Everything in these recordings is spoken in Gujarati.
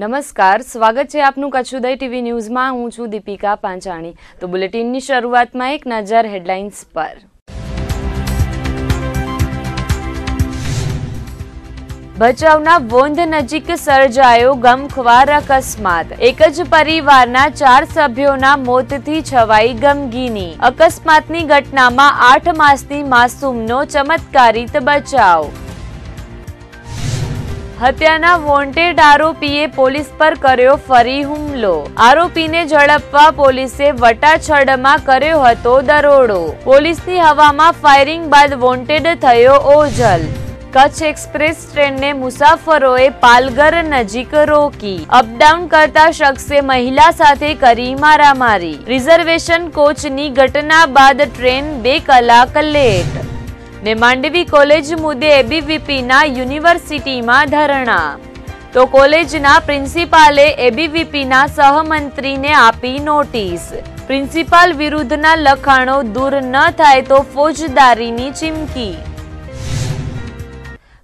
નમસ્કાર, સ્વાગત છે આપનું કચ્છુદય ટીવી ન્યૂઝમાં. હું છું દીપિકા પાંચાણી. તો બુલેટિનની શરૂઆતમાં એક નજર હેડલાઇન્સ પર. ભચાઉના વોંધ નજીક સર્જાયો ગમખ્વાર અકસ્માત. એક જ પરિવારના ચાર સભ્યોના મોતથી છવાઈ ગમગીની. અકસ્માતની ઘટનામાં આઠ માસની માસૂમનો ચમત્કારિત બચાવ. હત્યાના વોન્ટેડ આરોપીએ પોલીસ પર કર્યો ફરી હુમલો. આરોપીને ઝડપવા પોલીસે વટાછડમાં કર્યો હતો દરોડો. પોલીસની હવામાં ફાયરિંગ બાદ વોન્ટેડ થયો ઓજલ કચ્છ એક્સપ્રેસ ટ્રેનને મુસાફરોએ પાલઘર નજીક રોકી. અપડાઉન કરતા શખ્સે મહિલા સાથે કરી મારામારી. રિઝર્વેશન કોચની ઘટના બાદ ટ્રેન બે કલાક લેટ. ને માંડવી કોલેજ મુદ્દે એબીવીપીના યુનિવર્સિટીમાં ધરણા. તો કોલેજના પ્રિન્સિપાલે એબીવીપીના સહમંત્રીને આપી નોટિસ. પ્રિન્સિપાલ વિરુદ્ધના લખાણો દૂર ન થાય તો ફોજદારીની ચીમકી.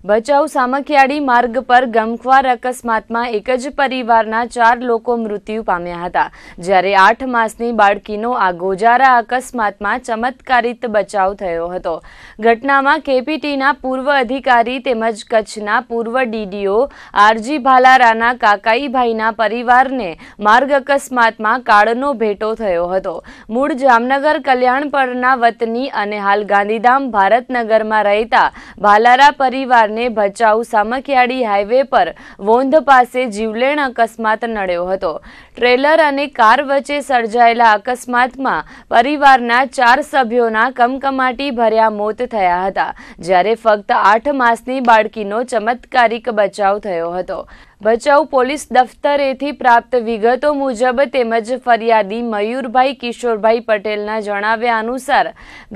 ભચાઉ સામખિયાળી માર્ગ પર ગમખ્વાર અકસ્માતમાં એક જ પરિવારના ચાર લોકો મૃત્યુ પામ્યા હતા. જ્યારે આઠ માસની બાળકીનો આ ગોજારા અકસ્માતમાં ચમત્કારિત બચાવ થયો હતો. ઘટનામાં કેપીટીના પૂર્વ અધિકારી તેમજ કચ્છના પૂર્વ ડીડીઓ આરજી ભાલારાના કાકાઈભાઈના પરિવારને માર્ગ અકસ્માતમાં કાળનો ભેટો થયો હતો. મૂળ જામનગર કલ્યાણ પરના વતની અને હાલ ગાંધીધામ ભારતનગરમાં રહેતા ભાલારા પરિવારને અને ભચાઉ સામખિયાળી હાઈવે પર વોંધ પાસે જીવલેણ અકસ્માત નડ્યો હતો. ટ્રેલર અને કાર વચ્ચે સર્જાયેલા અકસ્માતમાં પરિવારના ચાર સભ્યોના કમકમાટી ભર્યા મોત થયા હતા, જ્યારે ફક્ત આઠ માસની બાળકીનો ચમત્કારિક બચાવ થયો હતો. ભચાઉ પોલીસ દફતરેથી પ્રાપ્ત વિગતો મુજબ તેમજ ફરિયાદી મયુરભાઈ કિશોરભાઈ પટેલના જણાવ્યા અનુસાર,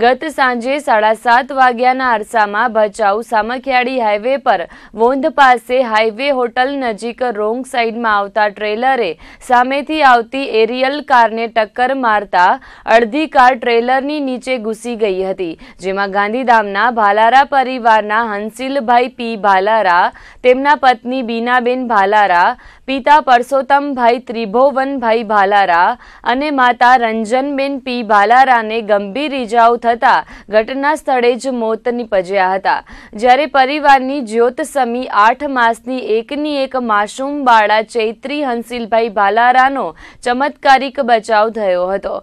ગત સાંજે સાડા સાત વાગ્યાના અરસામાં ભચાઉ સામખિયાળી હાઈવે પર વોંધ પાસે હાઈવે હોટલ નજીક રોંગ સાઈડમાં આવતા ટ્રેલરે સામેથી આવતી એરિયલ કારને ટક્કર મારતા અડધી કાર ટ્રેલરની નીચે ઘૂસી ગઈ હતી, જેમાં ગાંધીધામના ભાલારા પરિવારના હંસિલભાઈ પી ભાલારા, તેમના પત્ની બીનાબેન ભાલારા, પિતા પરસોત્તમભાઈ ત્રિભોવનભાઈ ભાલારા અને માતા રંજનબેન પી ભાલારાને ગંભીર ઇજાઓ થતા ઘટના સ્થળે જ મોત નીપજ્યા હતા. જ્યારે પરિવારની જ્યોત સમી આઠ માસની એકની એક માસૂમ બાળા ચૈત્રી હંસિલભાઈ ભાલારાનો ચમત્કારિક બચાવ થયો હતો.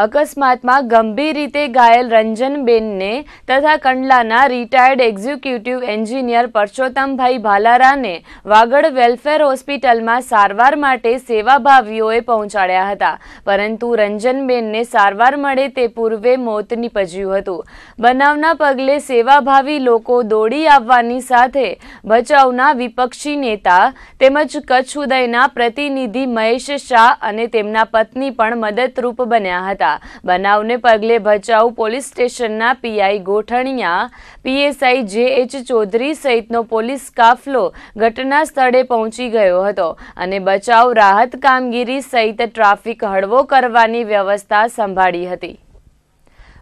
અકસ્માતમાં ગંભીર રીતે ઘાયલ રંજનબેનને તથા કંડલાના રિટાયર્ડ એક્ઝિક્યુટિવ એન્જિનિયર પરસોત્તમભાઈ ભાલારાને વાગડ વેલફેર હોસ્પિટલમાં સારવાર માટે સેવાભાવીઓએ પહોંચાડ્યા હતા. પરંતુ રંજનબેનને સારવાર મળે તે પૂર્વે મોત નીપજ્યું હતું. બનાવના પગલે સેવાભાવી લોકો દોડી આવવાની સાથે ભચાઉના વિપક્ષી નેતા તેમજ કચ્છ ઉદયના પ્રતિનિધિ મહેશ શાહ અને તેમના પત્ની પણ મદદરૂપ બન્યા હતા. હતા. બનાવને પગલે ભચાઉ પોલીસ સ્ટેશનના PI Gothaniya, PSI J H Chaudhari સહિતનો પોલીસ કાફલો ઘટના સ્થળે પહોંચી ગયો હતો અને બચાવ રાહત કામગીરી સહિત ટ્રાફિક હળવો કરવાની વ્યવસ્થા સંભાળી હતી.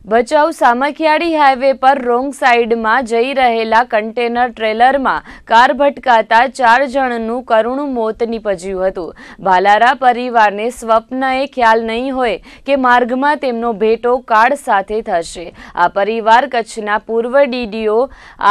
ભચાઉ સામખિયાળી હાઈવે પર રોંગ સાઈડમાં જઈ રહેલા કન્ટેનર ટ્રેલરમાં કાર ભટકાતા ચાર જણનું કરુણ મોત નીપજ્યું હતું. ભાલારા પરિવારને સ્વપ્નએ ખ્યાલ નહીં હોય કે માર્ગમાં તેમનો ભેટો કાળ સાથે થશે. આ પરિવાર કચ્છના પૂર્વ ડીડીઓ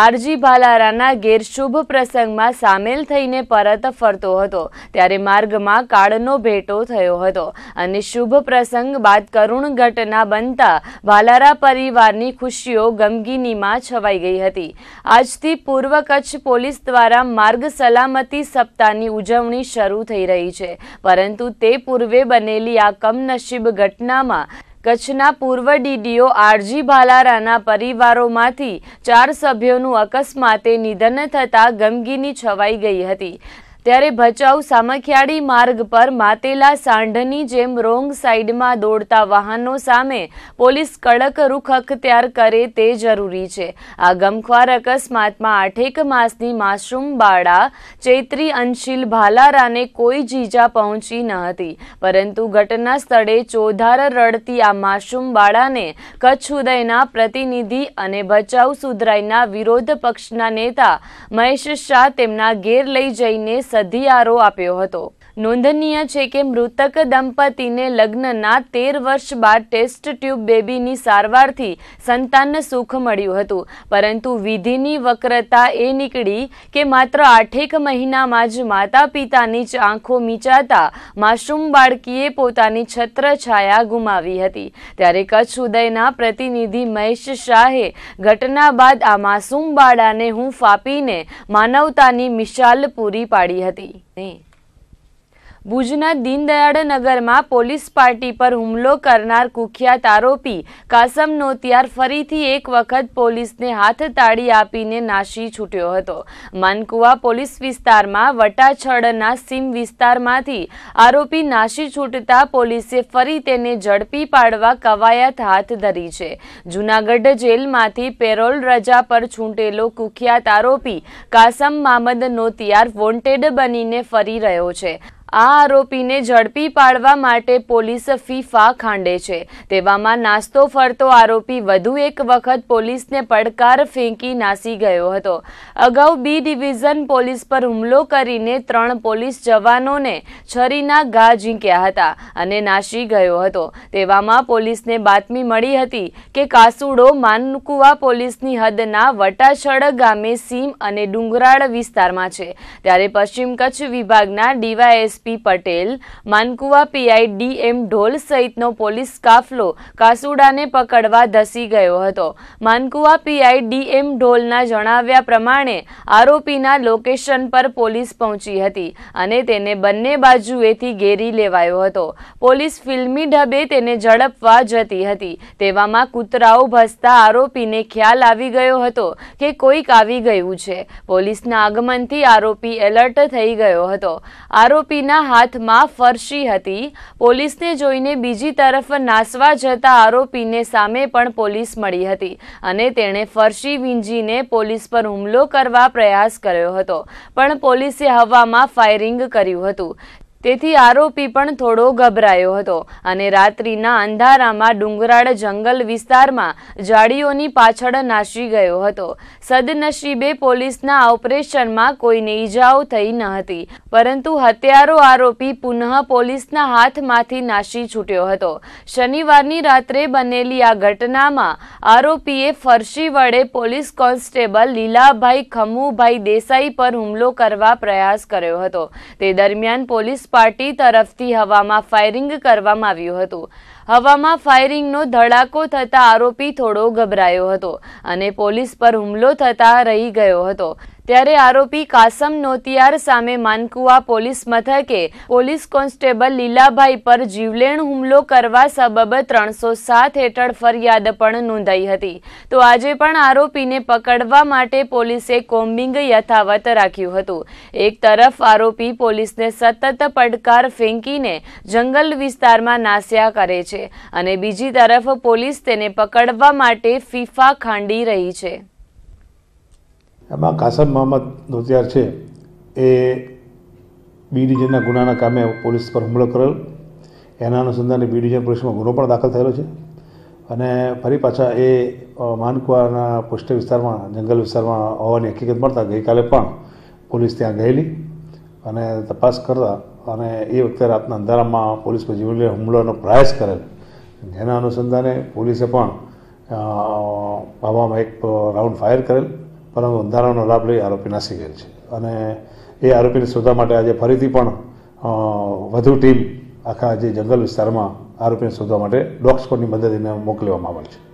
આરજી ભાલારાના ગેરશુભ પ્રસંગમાં સામેલ થઈને પરત ફરતો હતો. ત્યારે માર્ગમાં કાળનો ભેટો થયો હતો. અને શુભ પ્રસંગ બાદ કરુણ ઘટના બનતા ભાલારા દ્વારા પરિવારની ખુશીઓ ગમગીનીમાં છવાઈ ગઈ હતી. આજથી પૂર્વ કચ્છ પોલીસ દ્વારા માર્ગ સલામતી સપ્તાહની ઉજવણી શરૂ થઈ રહી છે. પરંતુ તે પૂર્વે બનેલી આ કમનસીબ ઘટનામાં કચ્છના પૂર્વ ડીડીઓ આરજી ભાલારાના પરિવારોમાંથી ચાર સભ્યોનું અકસ્માતે નિધન થતાં ગમગીની છવાઈ ગઈ હતી. ત્યારે ભચાઉ સામખિયાળી માર્ગ પર માતેલા સાંઢની જેમ રોંગ સાઈડમાં દોડતા વાહનો સામે પોલીસ કડક રૂખ અખત્યાર કરે તે જરૂરી છે. આ ગમખ્વાર અકસ્માતમાં આઠેક માસની માસૂમ બાળા ચૈત્રી અંશીલ ભાલારાને કોઈ જીજા પહોંચી ન હતી. પરંતુ ઘટના સ્થળે ચોધાર રડતી આ માસૂમ બાળાને કચ્છ ઉદયના પ્રતિનિધિ અને ભચાઉ સુધરાઈના વિરોધ પક્ષના નેતા મહેશ શાહ તેમના ઘેર લઈ જઈને સધિયારો આપ્યો હતો. નોંધનીય છે કે મૃતક દંપતીને લગ્નના તેર વર્ષ બાદ ટેસ્ટ ટ્યુબ બેબીની સારવારથી સંતાનને સુખ મળ્યું હતું. પરંતુ વિધિની વક્રતા એ નીકળી કે માત્ર આઠેક મહિનામાં જ માતા પિતાની જ આંખો મીચાતા માસૂમ બાળકીએ પોતાની છત્રછાયા ગુમાવી હતી. ત્યારે કચ્છ ઉદયના પ્રતિનિધિ મહેશ શાહે ઘટના બાદ આ માસૂમ બાળાને હું ફાપીને માનવતાની મિશાલ પૂરી પાડી હતી. ભુજના દીનદયાળ નગરમાં પોલીસ પાર્ટી પર હુમલો કરનાર કુખ્યાત આરોપી કાસમ નોતિયાર ફરીથી એક વખત પોલીસને હાથ તાળી આપીને નાશી છૂટ્યો હતો. માનકુવા પોલીસ વિસ્તારમાં વટાછડના સીમ વિસ્તારમાંથી આરોપી નાશી છૂટતા પોલીસે ફરી તેને ઝડપી પાડવા કવાયત હાથ ધરી છે. જૂનાગઢ જેલમાંથી પેરોલ રજા પર છૂટેલો કુખ્યાત આરોપી કાસમ મામદ નોતિયાર વોન્ટેડ બનીને ફરી રહ્યો છે. આ આરોપીને ઝડપી પાડવા માટે પોલીસ ફીફા ખાંડે છે. તેવામાં નાસ્તો ફરતો આરોપી વધુ એક વખત પોલીસને પડકાર ફેંકી નાસી ગયો હતો. અગાઉ બી ડિવિઝન પોલીસ પર હુમલો કરીને ત્રણ પોલીસ જવાનોને છરીના ઘા ઝીંક્યા હતા અને નાસી ગયો હતો. તેવામાં પોલીસને બાતમી મળી હતી કે કાસુડો માનકુવા પોલીસની હદના વટાછડ ગામે સીમ અને ડુંગરાળ વિસ્તારમાં છે. ત્યારે પશ્ચિમ કચ્છ વિભાગના DYSP Patel, Mankuva PI DM Dhol સહિતનો પોલીસ કાફલો કાસુડાને પકડવા ધસી ગયો હતો. માનકુવા પીઆઈ ડીએમ ઢોલના જણાવ્યા પ્રમાણે આરોપીના લોકેશન પર પોલીસ પહોંચી હતી અને તેને બંને બાજુએથી ઘેરી લેવાયો હતો. પોલીસ ફિલ્મી ઢબે તેને ઝડપવા જતી હતી. તેવામાં કૂતરાઓ ભસતા આરોપીને ખ્યાલ આવી ગયો હતો કે કોઈક આવી ગયું છે. પોલીસના આગમનથી આરોપી એલર્ટ થઈ ગયો હતો. આરોપી આરોપીના હાથમાં ફરશી હતી. પોલીસને જોઈને બીજી તરફ નાસવા જતા આરોપીને સામે પણ પોલીસ મળી હતી અને તેણે ફરશી વીંજીને પોલીસ પર હુમલો કરવા પ્રયાસ કર્યો હતો. પણ પોલીસે હવામાં ફાયરિંગ કર્યું હતું. તેથી આરોપી પણ થોડો ગભરાયો હતો અને રાત્રિના અંધારામાં ડુંગરાળ જંગલ વિસ્તારમાં જાડીઓની પાછળ નાસી ગયો હતો. સદનસીબે પોલીસના ઓપરેશનમાં કોઈને ઈજાઓ થઈ ન હતી, પરંતુ હત્યારો આરોપી પુનઃ પોલીસના હાથમાંથી નાસી છૂટ્યો હતો. શનિવારની રાત્રે બનેલી આ ઘટનામાં આરોપીએ ફરશી વડે પોલીસ કોન્સ્ટેબલ લીલાભાઈ ખમુભાઈ દેસાઈ પર હુમલો કરવા પ્રયાસ કર્યો હતો. તે દરમિયાન પોલીસ પાર્ટી તરફથી હવામાં ફાયરિંગ કરવામાં આવ્યું હતું. હવામાં ફાયરિંગનો ધડાકો થતા આરોપી થોડો ગભરાયો હતો અને પોલીસ પર હુમલો થતા રહી ગયો હતો. ત્યારે આરોપી કાસમ નોતિયાર સામે માનકુવા પોલીસ મથકે પોલીસ કોન્સ્ટેબલ લીલાભાઈ પર જીવલેણ હુમલો કરવા સબબ ત્રણસો સાત હેઠળ ફરિયાદ પણ નોંધાઈ હતી. તો આજે પણ આરોપીને પકડવા માટે પોલીસે કોમ્બિંગ યથાવત રાખ્યું હતું. એક તરફ આરોપી પોલીસને સતત પડકાર ફેંકીને જંગલ વિસ્તારમાં નાસ્યા કરે છે અને બીજી તરફ પોલીસ તેને પકડવા માટે ફીફા ખાંડી રહી છે. એમાં કાસમ મહમ્મદ ધોતિયાર છે એ બી ડિવિઝનના ગુનાના કામે પોલીસ પર હુમલો કરેલ એના અનુસંધાને બી ડિવિઝન પોલીસમાં ગુનો પણ દાખલ થયેલો છે અને ફરી પાછા એ માનકુવાના પુષ્ટ વિસ્તારમાં જંગલ વિસ્તારમાં હોવાની હકીકત મળતા ગઈકાલે પણ પોલીસ ત્યાં ગયેલી અને તપાસ કરતા અને એ વખતે રાતના અંધારામાં પોલીસ પર જીવલેણ હુમલોનો પ્રયાસ કરેલ જેના અનુસંધાને પોલીસે પણ હવામાં એક રાઉન્ડ ફાયર કરેલ પરંતુ બંધારણનો લાભ લઈ આરોપી નાસી ગયેલ છે. અને એ આરોપીને શોધવા માટે આજે ફરીથી પણ વધુ ટીમ આખા જે જંગલ વિસ્તારમાં આરોપીને શોધવા માટે ડોગ સ્કોડની મદદને મોકલવામાં આવેલ છે.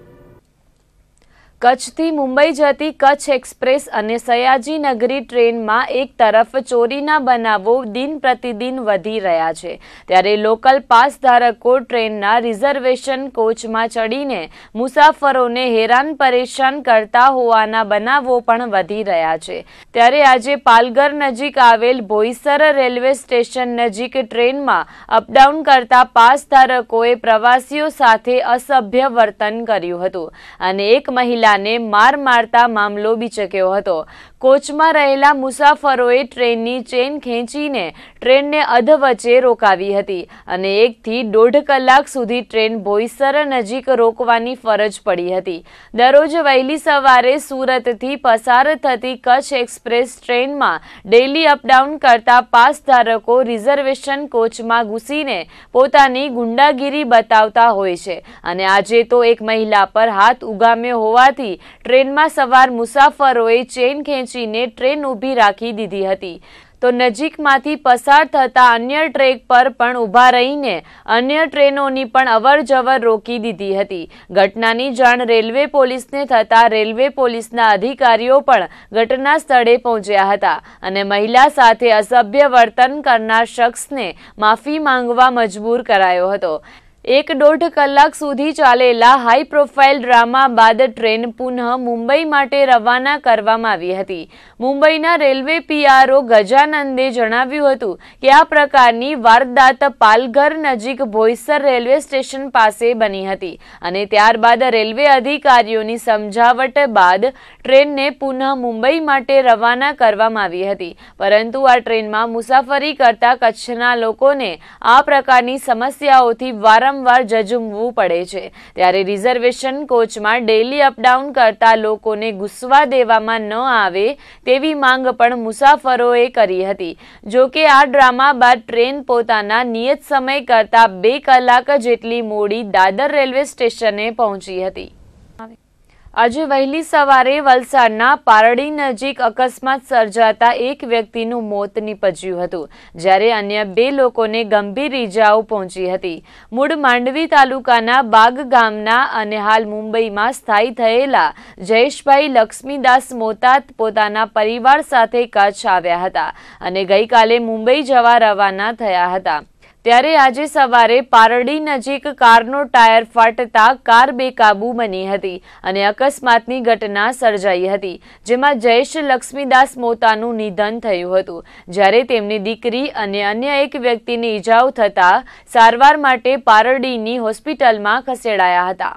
કચ્છથી મુંબઈ જતી કચ્છ એક્સપ્રેસ અને સયાજી નગરી ટ્રેનમાં એક તરફ ચોરીના બનાવો દિન પ્રતિદિન વધી રહ્યા છે. ત્યારે લોકલ પાસ ધારકો ટ્રેનના રિઝર્વેશન કોચમાં ચડીને મુસાફરોને હેરાન પરેશાન કરતા હોવાના બનાવો પણ વધી રહ્યા છે. ત્યારે આજે પાલઘર નજીક આવેલ બોઈસર રેલવે સ્ટેશન નજીક ટ્રેનમાં અપડાઉન કરતા પાસ ધારકોએ પ્રવાસીઓ સાથે અસભ્ય વર્તન કર્યું હતું અને એક મહિલા મહિલાને માર મારતા મામલો બીચક્યો હતો. કોચમાં રહેલા મુસાફરોએ ટ્રેનની ચેન ખેંચીને ટ્રેનને અધવચ્ચે રોકાવી હતી અને એકથી દોઢ કલાક સુધી ટ્રેન બોઈસર નજીક રોકવાની ફરજ પડી હતી. દરરોજ વહેલી સવારે સુરતથી પસાર થતી કચ્છ એક્સપ્રેસ ટ્રેનમાં ડેલી અપડાઉન કરતા પાસ ધારકો રિઝર્વેશન કોચમાં ઘૂસીને પોતાની ગુંડાગીરી બતાવતા હોય છે અને આજે તો એક મહિલા પર હાથ ઉગામ્યો હોવાથી ટ્રેનમાં સવાર મુસાફરોએ ચેન ખેંચીને ટ્રેન ઊભી રાખી દીધી હતી. તો નજીકમાંથી પસાર થતા અન્ય ટ્રેક પર પણ ઊભા રહીને અન્ય ટ્રેનોની પણ અવરજવર રોકી દીધી હતી. ઘટનાની જાણ રેલવે પોલીસને થતા રેલવે પોલીસના અધિકારીઓ પણ ઘટના સ્થળે પહોંચ્યા હતા અને મહિલા સાથે અસભ્ય વર્તન કરનાર શખ્સને માફી માંગવા મજબૂર કરાયો હતો. એક દોઢ કલાક સુધી ચાલેલા હાઈ પ્રોફાઇલ ડ્રામા બાદ ટ્રેન પુનઃ મુંબઈ માટે રવાના કરવામાં આવી હતી. મુંબઈના રેલવે પીઆરઓ ગજાનંદે જણાવ્યું હતું કે આ પ્રકારની વારદાત પાલઘર નજીક ભોઈસર રેલવે સ્ટેશન પાસે બની હતી અને ત્યારબાદ રેલવે અધિકારીઓની સમજાવટ બાદ ટ્રેનને પુનઃ મુંબઈ માટે રવાના કરવામાં આવી હતી. પરંતુ આ ટ્રેનમાં મુસાફરી કરતા કચ્છના લોકોને આ પ્રકારની સમસ્યાઓથી વારંવાર વારંવાર જજુમવું પડે છે. ત્યારે રિઝર્વેશન કોચમાં ડેલી અપડાઉન કરતા લોકોને ગુસ્સવા દેવામાં ન આવે તેવી માંગ પણ મુસાફરોએ કરી હતી. જો કે આ ડ્રામા બાદ ટ્રેન પોતાના નિયત સમય કરતા બે કલાક જેટલી મોડી દાદર રેલવે સ્ટેશને પહોંચી હતી. આજે વહેલી સવારે વલસાડના પારડી નજીક અકસ્માત સર્જાતા એક વ્યક્તિનું મોત નીપજ્યું હતું, જ્યારે અન્ય બે લોકોને ગંભીર ઈજાઓ પહોંચી હતી. મૂળ માંડવી તાલુકાના બાગ ગામના અને હાલ મુંબઈમાં સ્થાયી થયેલા જયેશભાઈ લક્ષ્મીદાસ મોતાત પોતાના પરિવાર સાથે કચ્છ આવ્યા હતા અને ગઈકાલે મુંબઈ જવા રવાના થયા હતા. ત્યારે આજે સવારે પારડી નજીક કારનો ટાયર ફાટતા કાર બેકાબુ બની હતી અને અકસ્માતની ઘટના સર્જાઈ હતી, જેમાં જયેશ લક્ષ્મીદાસ મોતાનું નિધન થયું હતું. જ્યારે તેમની દીકરી અને અન્ય એક વ્યક્તિને ઈજાઓ થતાં સારવાર માટે પારડીની હોસ્પિટલમાં ખસેડાયા હતા.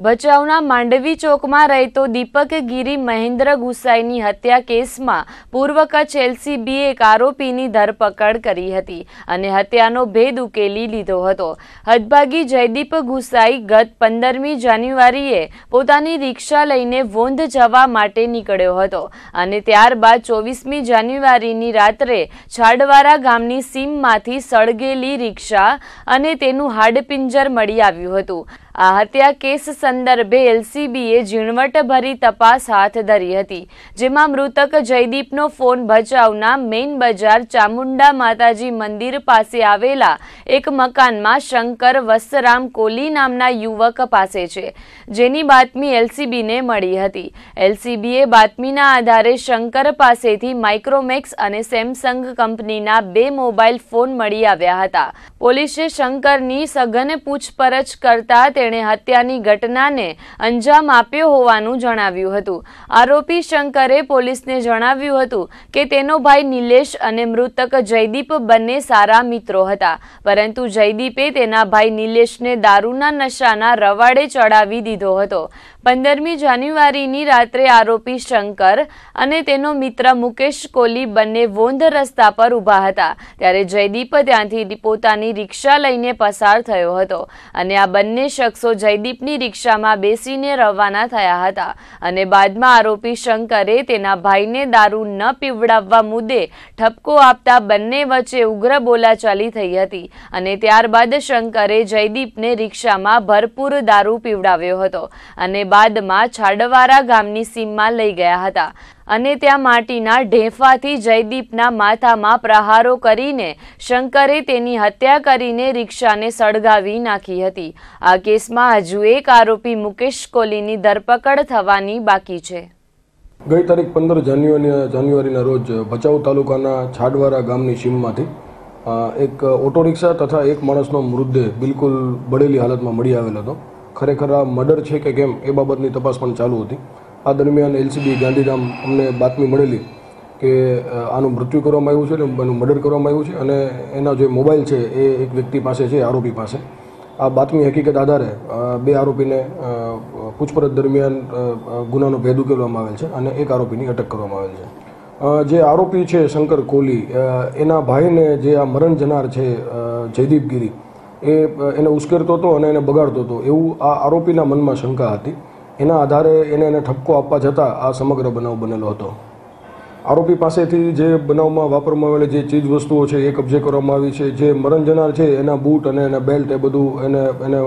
ભચાઉના માંડવી ચોકમાં રહેતો દીપક ગીરી મહેન્દ્ર ગુસાઈની હત્યા કેસમાં પૂર્વ કચ્છ એલસીબીએ એક આરોપીની ધરપકડ કરી હતી અને હત્યાનો ભેદ ઉકેલી લીધો હતો. હદભાગી જયદીપ ગુસાઈ ગત પંદરમી જાન્યુઆરીએ પોતાની રિક્ષા લઈને વોંધ જવા માટે નીકળ્યો હતો અને ત્યારબાદ ચોવીસમી જાન્યુઆરીની રાત્રે છાડવારા ગામની સીમમાંથી સળગેલી રિક્ષા અને તેનું હાડપિંજર મળી આવ્યું હતું. આ હત્યા કેસ સંદર્ભે એલસીબીએ ઝીણવટભરી તપાસ હાથ ધરી હતી, જેમાં મૃતક જયદીપનો ફોન બચાવના મેઇન બજાર ચામુંડા માતાજી મંદિર પાસે આવેલા એક મકાનમાં શંકર વસ્તરામ કોલી નામના યુવક પાસે છે, જેની બાતમી એલસીબીને મળી હતી. એલસીબીએ બાતમીના આધારે શંકર પાસેથી માઇક્રોમેક્સ અને સેમસંગ કંપનીના બે મોબાઈલ ફોન મળી આવ્યા હતા. પોલીસે શંકરની સઘન પૂછપરછ કરતા તેણે હત્યાની ઘટનાને અંજામ આપ્યો હોવાનું જણાવ્યું હતું. આરોપી શંકરે પોલીસને જણાવ્યું હતું કે તેનો ભાઈ નિલેશ અને મૃતક જયદીપ બંને સારા મિત્રો હતા. પરંતુ જયદીપે તેના ભાઈ નિલેશને દારૂના નશાના રવાડે ચડાવી દીધો હતો. પંદરમી જાન્યુઆરીની રાત્રે આરોપી શંકર અને તેનો મિત્ર મુકેશ કોલી બંને વોંધ રસ્તા પર ઊભા હતા. ત્યારે જયદીપ ત્યાંથી પોતાની રિક્ષા લઈને પસાર થયો હતો અને આ બંને શખ્સો જયદીપની રિક્ષામાં બેસીને રવાના થયા હતા અને બાદમાં આરોપી શંકરે તેના ભાઈને દારૂ ન પીવડાવવા મુદ્દે ઠપકો આપતા બંને વચ્ચે ઉગ્ર બોલાચાલી થઈ હતી અને ત્યારબાદ શંકરે જયદીપને રિક્ષામાં ભરપૂર દારૂ પીવડાવ્યો હતો અને બાદમાં છાડવારા ગામની સીમમાં લઈ ગયા હતા અને ત્યાં માટીના ઢેફાથી જયદીપના માથામાં પ્રહારો કરીને શંકરે તેની હત્યા કરીને રિક્ષાને સળગાવી નાખી હતી. આ કેસમાં હજુ એક આરોપી મુકેશ કોલીની ધરપકડ થવાની બાકી છે. ગઈ તારીખ પંદર જાન્યુઆરી જાન્યુઆરીના રોજ ભચાઉ તાલુકાના છાડવારા ગામની સીમમાંથી એક ઓટો રિક્ષા તથા એક માણસનો મૃતદેહ બિલકુલ બળેલી હાલતમાં મળી આવેલ હતો. ખરેખર આ મર્ડર છે કે કેમ એ બાબતની તપાસ પણ ચાલુ હતી. આ દરમિયાન એલસીબી ગાંધીધામ અમને બાતમી મળેલી કે આનું મૃત્યુ કરવામાં આવ્યું છે અને એનું મર્ડર કરવામાં આવ્યું છે અને એના જે મોબાઈલ છે એ એક વ્યક્તિ પાસે છે, આરોપી પાસે. આ બાતમી હકીકત આધારે બે આરોપીને પૂછપરછ દરમિયાન ગુનાનો ભેદ ઉકેલવામાં આવેલ છે અને એક આરોપીની અટક કરવામાં આવેલ છે. જે આરોપી છે શંકર કોહલી એના ભાઈને જે આ મરણ જનાર છે જયદીપ ગીરી એ, એને ઉશ્કેરતો હતો અને એને બગાડતો હતો. એવું આ આરોપીના મનમાં શંકા હતી. એના આધારે એને એને ઠપકો આપવા જતાં આ સમગ્ર બનાવ બનેલો હતો. આરોપી પાસેથી જે બનાવમાં વાપરવામાં આવેલી જે ચીજ વસ્તુઓ છે, એ કબજે કરવામાં આવી છે, જે મરણ જનાર છે, એના બૂટ અને એના બેલ્ટ એ બધું એને એને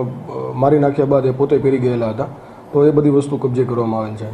મારી નાખ્યા બાદ એ પોતે પહેરી ગયેલા હતા. તો એ બધી વસ્તુ કબજે કરવામાં આવેલ છે.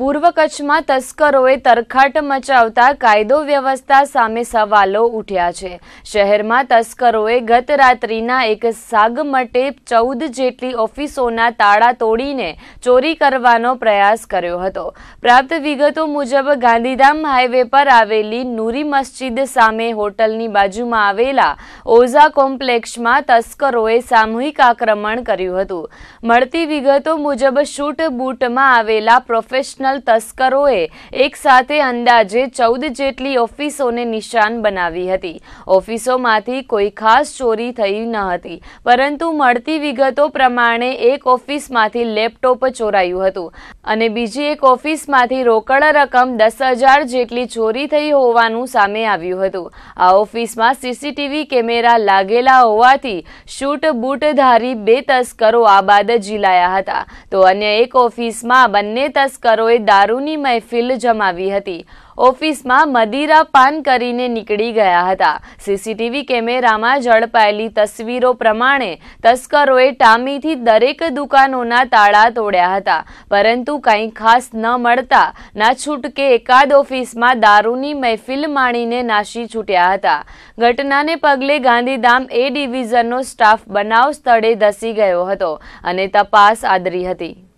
પૂર્વ કચ્છમાં તસ્કરોએ તરખાટ મચાવતા કાયદો વ્યવસ્થા સામે સવાલો ઉઠ્યા છે. શહેરમાં તસ્કરોએ ગત રાત્રિના એક સાગમટે ચૌદ જેટલી ઓફિસોના તાળા તોડીને ચોરી કરવાનો પ્રયાસ કર્યો હતો. પ્રાપ્ત વિગતો મુજબ ગાંધીધામ હાઈવે પર આવેલી નૂરી મસ્જિદ સામે હોટલની બાજુમાં આવેલા ઓઝા કોમ્પ્લેક્ષમાં તસ્કરોએ સામૂહિક આક્રમણ કર્યું હતું. મળતી વિગતો મુજબ શૂટ બૂટમાં આવેલા પ્રોફેશનલ તસ્કરોએ એક સાથે અંદાજે ચૌદ જેટલી ઓફિસોને નિશાન બનાવી હતી. ઓફિસોમાંથી કોઈ ખાસ ચોરી થઈ ન હતી, પરંતુ મળતી વિગતો પ્રમાણે એક ઓફિસમાંથી લેપટોપ ચોરાયું હતું અને બીજી એક ઓફિસમાંથી રોકડ રકમ દસ હજાર જેટલી ચોરી થઈ હોવાનું સામે આવ્યું હતું. આ ઓફિસમાં સીસીટીવી કેમેરા લાગેલા હોવાથી શૂટ બૂટધારી બે તસ્કરો આબાદ જીલાયા હતા. તો અન્ય એક ઓફિસમાં બંને તસ્કરોએ દારૂની મહેફિલ જમાવી હતી. ઓફિસમાં મદિરા પાન કરીને નીકળી ગયા હતા. સીસીટીવી કેમેરામાં ઝડપાયેલી તસવીરો પ્રમાણે તસ્કરોએ ટામીથી દરેક દુકાનોના તાળા તોડ્યા હતા. પરંતુ કંઈ ખાસ ન મળતા ના છૂટકે એકાદ ઓફિસમાં દારૂની મહેફિલ માણીને નાશી છૂટ્યા હતા. ઘટનાને પગલે ગાંધીધામ એ ડિવિઝનનો સ્ટાફ બનાવ સ્થળે ધસી ગયો હતો અને તપાસ આદરી હતી.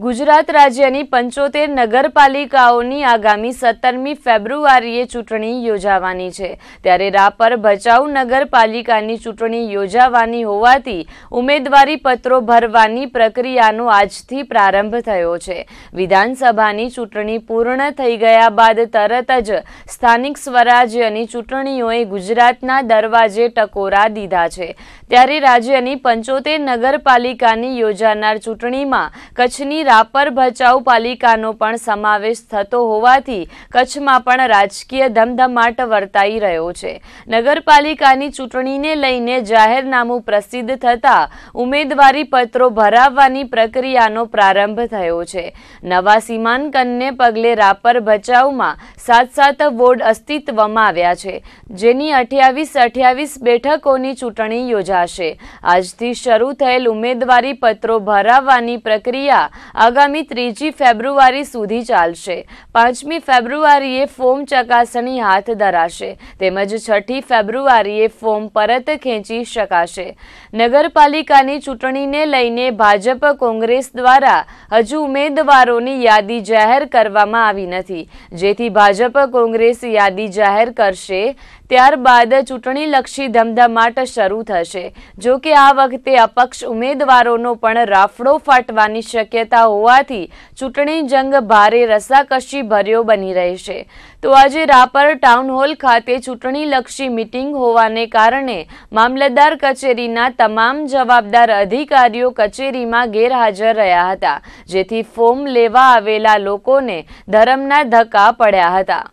ગુજરાત રાજ્યની પંચોતેર નગરપાલિકાઓની આગામી સત્તરમી ફેબ્રુઆરીએ ચૂંટણી યોજાવાની છે. ત્યારે રાપર ભચાઉ નગરપાલિકાની ચૂંટણી યોજાવાની હોવાથી ઉમેદવારી પત્રો ભરવાની પ્રક્રિયાનો આજથી પ્રારંભ થયો છે. વિધાનસભાની ચૂંટણી પૂર્ણ થઈ ગયા બાદ તરત જ સ્થાનિક સ્વરાજ્યની ચૂંટણીઓએ ગુજરાતના દરવાજે ટકોરા દીધા છે. ત્યારે રાજ્યની પંચોતેર નગરપાલિકાની યોજાનાર ચૂંટણીમાં કચ્છની રાપર ભચાઉ પાલિકાનો પણ સમાવેશ થતો હોવાથી કચ્છમાં પણ રાજકીય ધમધમાટ વર્તાઈ રહ્યો છે. નગરપાલિકાની ચૂંટણીને લઈને જાહેરનામું પ્રસિદ્ધ થતા ઉમેદવારી પત્રો ભરાવવાની પ્રક્રિયાનો પ્રારંભ થયો છે. નવા સીમાંકનને પગલે રાપર ભચાઉમાં સાત સાત વોર્ડ અસ્તિત્વમાં આવ્યા છે. જેની અઠ્યાવીસ અઠ્યાવીસ બેઠકોની ચૂંટણી યોજાશે. આજથી શરૂ થયેલ ઉમેદવારી પત્રો ભરાવવાની પ્રક્રિયા આગામી ત્રીજી ફેબ્રુઆરી સુધી ચાલશે. પાંચમી ફેબ્રુઆરીએ ફોર્મ ચકાસણી હાથ ધરાશે. તેમજ છઠ્ઠી ફેબ્રુઆરીએ ફોર્મ પરત ખેંચી શકાશે. નગરપાલિકાની ચૂંટણીને લઈને ભાજપ કોંગ્રેસ દ્વારા હજુ ઉમેદવારોની યાદી જાહેર કરવામાં આવી નથી. જેથી ભાજપ કોંગ્રેસ યાદી જાહેર કરશે, ત્યારબાદ ચૂંટણીલક્ષી ધમધમાટ શરૂ થશે. જો કે આ વખતે અપક્ષ ઉમેદવારોનો પણ રાફડો ફાટવાની શક્યતા હોવાથી ચૂંટણી જંગ ભારે રસાકસી ભર્યો બની રહેશે તો આજે રાપર ટાઉન હોલ ખાતે ચૂંટણીલક્ષી મિટિંગ હોવાને કારણે મામલતદાર કચેરીના તમામ જવાબદાર અધિકારીઓ કચેરીમાં ગેરહાજર રહ્યા હતા, જેથી ફોર્મ લેવા આવેલા લોકોને ધરમના ધક્કા પડ્યા હતા.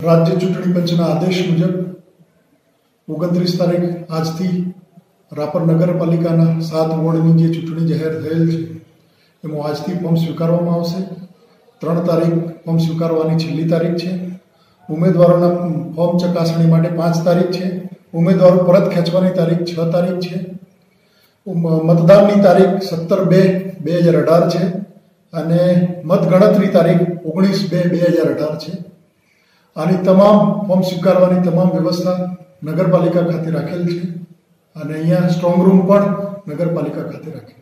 રાજ્ય ચૂંટણી પંચના આદેશ મુજબ ઓગણત્રીસ તારીખ આજથી રાપર નગરપાલિકાના સાત વોર્ડની જે ચૂંટણી જાહેર થયેલ છે એમાં આજથી ફોર્મ સ્વીકારવામાં આવશે. ત્રણ તારીખ ફોર્મ સ્વીકારવાની છેલ્લી તારીખ છે. ઉમેદવારોના ફોર્મ ચકાસણી માટે પાંચ તારીખ છે. ઉમેદવારો પરત ખેંચવાની તારીખ છ તારીખ છે. ઉમ- મતદાનની તારીખ સત્તર બે બે હજાર અઢાર છે અને મતગણતરી તારીખ ઓગણીસ બે બે હજાર અઢાર છે. આની તમામ ફોર્મ સ્વીકારવાની તમામ વ્યવસ્થા નગરપાલિકા ખાતે રાખેલ છે. અને અહીંયા સ્ટ્રોંગ રૂમ પણ નગરપાલિકા ખાતે રાખેલ છે.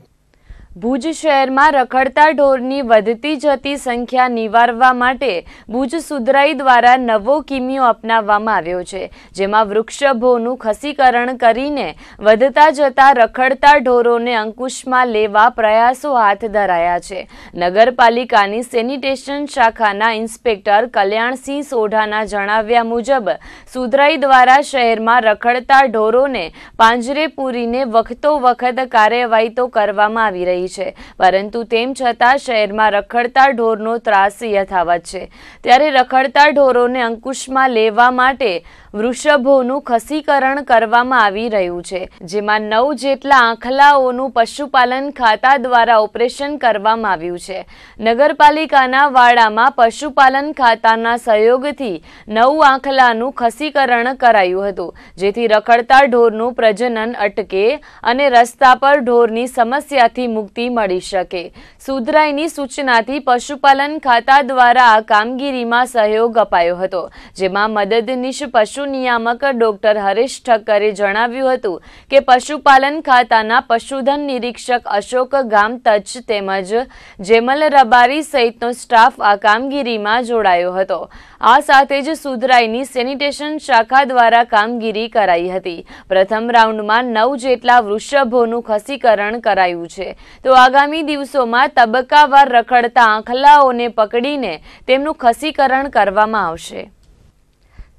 ભુજ શહેરમાં રખડતા ઢોરની વધતી જતી સંખ્યા નિવારવા માટે ભુજ સુધરાઈ દ્વારા નવો કિમિયો અપનાવવામાં આવ્યો છે, જેમાં વૃક્ષભોનું ખસીકરણ કરીને વધતા જતા રખડતા ઢોરોને અંકુશમાં લેવા પ્રયાસો હાથ ધરાયા છે. નગરપાલિકાની સેનિટેશન શાખાના ઇન્સ્પેક્ટર કલ્યાણસિંહ સોઢાના જણાવ્યા મુજબ, સુધરાઈ દ્વારા શહેરમાં રખડતા ઢોરોને પાંજરે પૂરીને વખતો વખત કાર્યવાહી તો કરવામાં આવી રહી છે. પરંતુ તેમ છતાં શહેરમાં રખડતા ઢોરનો ત્રાસ યથાવત છે. ત્યારે રખડતા ઢોરોને અંકુશમાં લેવા માટે વૃષભોનું ખસીકરણ કરવામાં આવી રહ્યું છે, જેમાં નવ જેટલા આંખલાઓનું પશુપાલન ખાતા દ્વારા ઓપરેશન કરવામાં આવ્યું છે. નગરપાલિકાના વાડામાં પશુપાલન ખાતાના સહયોગથી નવ આંખલાનું ખસીકરણ કરાયું હતું, જેથી રખડતા ઢોરનું પ્રજનન અટકે અને રસ્તા પર ઢોરની સમસ્યાથી મુક્તિ મળી શકે. સુધરાઈની સૂચનાથી પશુપાલન ખાતા દ્વારા આ કામગીરીમાં સહયોગ અપાયો હતો, જેમાં મદદનીશ પશુ નિયામક ડોક્ટર હરેશ ઠક્કરે જણાવ્યું હતું કે પશુપાલન ખાતાના પશુધન નિરીક્ષક અશોક ગામતચ તેમજ જેમલ રબારી સહિતનો સ્ટાફ આ કામગીરીમાં જોડાયો હતો. આ સાથે જ સુધરાઈની સેનિટેશન શાખા દ્વારા કામગીરી કરાઈ હતી. પ્રથમ રાઉન્ડમાં નવ જેટલા વૃષભોનું ખસીકરણ કરાયું છે. તો આગામી દિવસોમાં તબક્કાવાર રખડતા આંખલાઓને પકડીને તેમનું ખસીકરણ કરવામાં આવશે.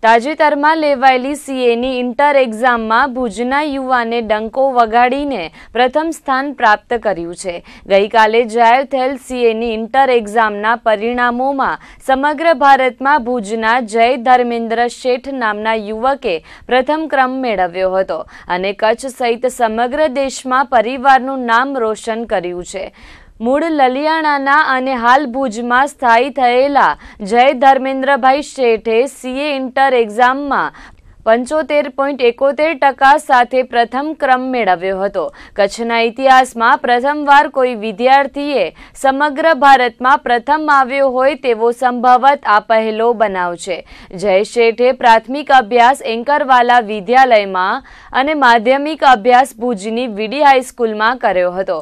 તાજેતરમાં લેવાયેલી સીએની ઇન્ટર એક્ઝામમાં ભુજના યુવાને ડંકો વગાડીને પ્રથમ સ્થાન પ્રાપ્ત કર્યું છે. ગઈકાલે જાહેર થયેલ સીએની ઇન્ટર એક્ઝામના પરિણામોમાં સમગ્ર ભારતમાં ભુજના જય ધર્મેન્દ્ર શેઠ નામના યુવકે પ્રથમ ક્રમ મેળવ્યો હતો અને કચ્છ સહિત સમગ્ર દેશમાં પરિવારનું નામ રોશન કર્યું છે. મૂળ લલિયાણાના અને હાલ ભુજમાં સ્થાયી થયેલા જય ધર્મેન્દ્રભાઈ શેઠે સીએ ઇન્ટર એક્ઝામમાં પંચોતેર પોઈન્ટ એકોતેર ટકા સાથે પ્રથમ ક્રમ મેળવ્યો હતો. કચ્છના ઇતિહાસમાં પ્રથમવાર કોઈ વિદ્યાર્થીએ સમગ્ર ભારતમાં પ્રથમ આવ્યો હોય તેવો સંભવત આ પહેલો બનાવ છે. જય શેઠે પ્રાથમિક અભ્યાસ એન્કરવાલા વિદ્યાલયમાં અને માધ્યમિક અભ્યાસ ભુજની વીડી હાઈસ્કૂલમાં કર્યો હતો.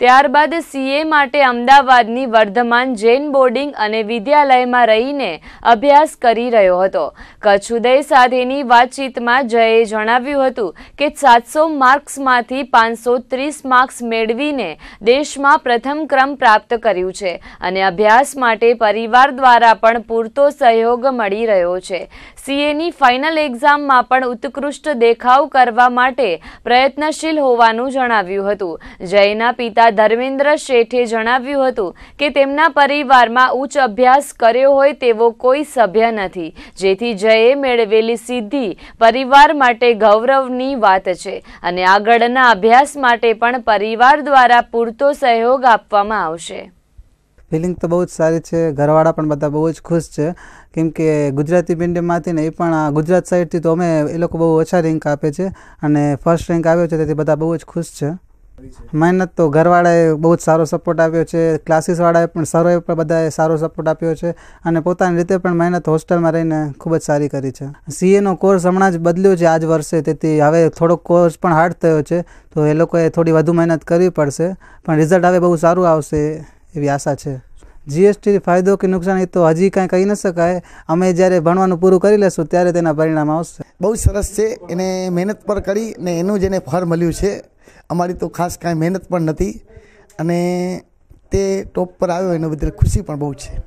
ત્યારબાદ સીએ માટે અમદાવાદની વર્ધમાન જૈન બોર્ડિંગ અને વિદ્યાલયમાં રહીને અભ્યાસ કરી રહ્યો હતો. કચ્છ ઉદય સાથેની વાતચીતમાં જયે જણાવ્યું હતું કે સાતસો માર્ક્સમાંથી પાંચસો ત્રીસ માર્ક્સ મેળવીને દેશમાં પ્રથમ ક્રમ પ્રાપ્ત કર્યું છે અને અભ્યાસ માટે પરિવાર દ્વારા પણ પૂરતો સહયોગ મળી રહ્યો છે. સીએની ફાઇનલ એક્ઝામમાં પણ ઉત્કૃષ્ટ દેખાવ કરવા માટે પ્રયત્નશીલ હોવાનું જણાવ્યું હતું. જયના પિતા ધર્મેન્દ્ર શેઠે જણાવ્યું હતું કે તેમના પરિવારમાં ઉચ્ચ અભ્યાસ કર્યો હોય તેવો કોઈ સભ્ય નથી. જેથી જયે મેળવેલી સિદ્ધિ પરિવાર માટે ગૌરવની વાત છે અને આગળના અભ્યાસ માટે પણ પરિવાર દ્વારા પૂરતો સહયોગ આપવામાં આવશે. ફિલિંગ તો બહુ જ સારી છે. ઘરવાળા પણ બધા બહુ જ ખુશ છે. કેમ કે ગુજરાતી મીડિયમમાંથી ને એ પણ ગુજરાત સાઈડથી તો અમે એ લોકો બહુ ઓછા રેન્ક આપે છે અને ફર્સ્ટ રેન્ક આવ્યો છે, તેથી બધા બહુ જ ખુશ છે. મહેનત તો ઘરવાળાએ બહુ જ સારો સપોર્ટ આપ્યો છે. ક્લાસીસવાળાએ પણ સરોએ પણ બધાએ સારો સપોર્ટ આપ્યો છે. અને પોતાની રીતે પણ મહેનત હોસ્ટેલમાં રહીને ખૂબ જ સારી કરી છે. સીએનો કોર્સ હમણાં જ બદલ્યો છે આજ વર્ષે. તેથી હવે થોડોક કોર્સ પણ હાર્ડ થયો છે. તો એ લોકોએ થોડી વધુ મહેનત કરવી પડશે. પણ રિઝલ્ટ હવે બહુ સારું આવશે એવી આશા છે. જીએસટી ફાયદો કે નુકસાન એ તો હજી કાંઈ કહી ન શકાય. અમે જ્યારે ભણવાનું પૂરું કરી લેશું ત્યારે તેના પરિણામ આવશે. બહુ સરસ છે. એને મહેનત પર કરી ને એનું જ એને ફળ મળ્યું છે. અમારી તો ખાસ કાંઈ મહેનત પણ નથી. અને તે ટોપ પર આવ્યો એના બદલ ખુશી પણ બહુ છે.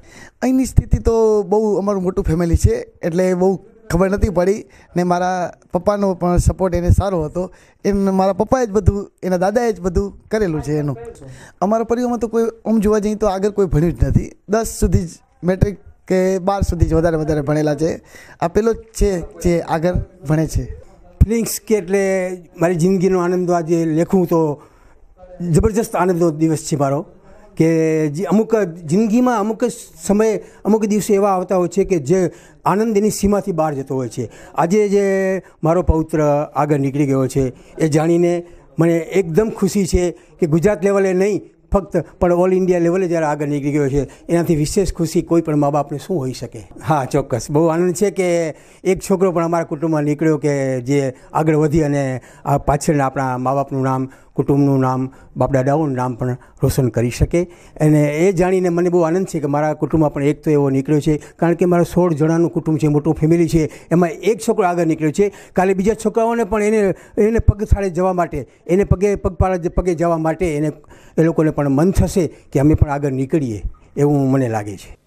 અહીંની સ્થિતિ તો બહુ અમારું મોટું ફેમિલી છે. એટલે બહુ ખબર નથી પડી ને મારા પપ્પાનો પણ સપોર્ટ એને સારો હતો. એને મારા પપ્પાએ જ બધું, એના દાદાએ જ બધું કરેલું છે એનું. અમારા પરિવારમાં તો કોઈ આમ જોવા જઈએ તો આગળ કોઈ ભણ્યું જ નથી. દસ સુધી જ મેટ્રિક કે બાર સુધી જ વધારે વધારે ભણેલા છે. આ પેલો જ છે જે આગળ ભણે છે. ફિલિંગ્સ કે એટલે મારી જિંદગીનો આનંદ આજે લેખું તો જબરજસ્ત આનંદનો દિવસ છે મારો. કે જે અમુક જિંદગીમાં અમુક સમયે અમુક દિવસો એવા આવતા હોય છે કે જે આનંદ એની સીમાથી બહાર જતો હોય છે. આજે જે મારો પૌત્ર આગળ નીકળી ગયો છે એ જાણીને મને એકદમ ખુશી છે કે ગુજરાત લેવલે નહીં, ફક્ત પણ ઓલ ઇન્ડિયા લેવલે જ્યારે આગળ નીકળી ગયો છે, એનાથી વિશેષ ખુશી કોઈ પણ મા બાપને શું હોઈ શકે? હા, ચોક્કસ. બહુ આનંદ છે કે એક છોકરો પણ અમારા કુટુંબમાં નીકળ્યો કે જે આગળ વધી અને પાછળના આપણા મા બાપનું નામ કુટુંબનું નામ બાપ દાદાઓનું નામ પણ રોશન કરી શકે. અને એ જાણીને મને બહુ આનંદ છે કે મારા કુટુંબમાં પણ એક તો એવો નીકળ્યો છે, કારણ કે મારા સોળ જણાનું કુટુંબ છે, મોટું ફેમિલી છે, એમાં એક છોકરો આગળ નીકળ્યો છે. કાલે બીજા છોકરાઓને પણ એને એને પગથાળે જવા માટે, એને પગે, પગપાળા પગે જવા માટે એને, એ લોકોને પણ મન થશે કે અમે પણ આગળ નીકળીએ, એવું મને લાગે છે.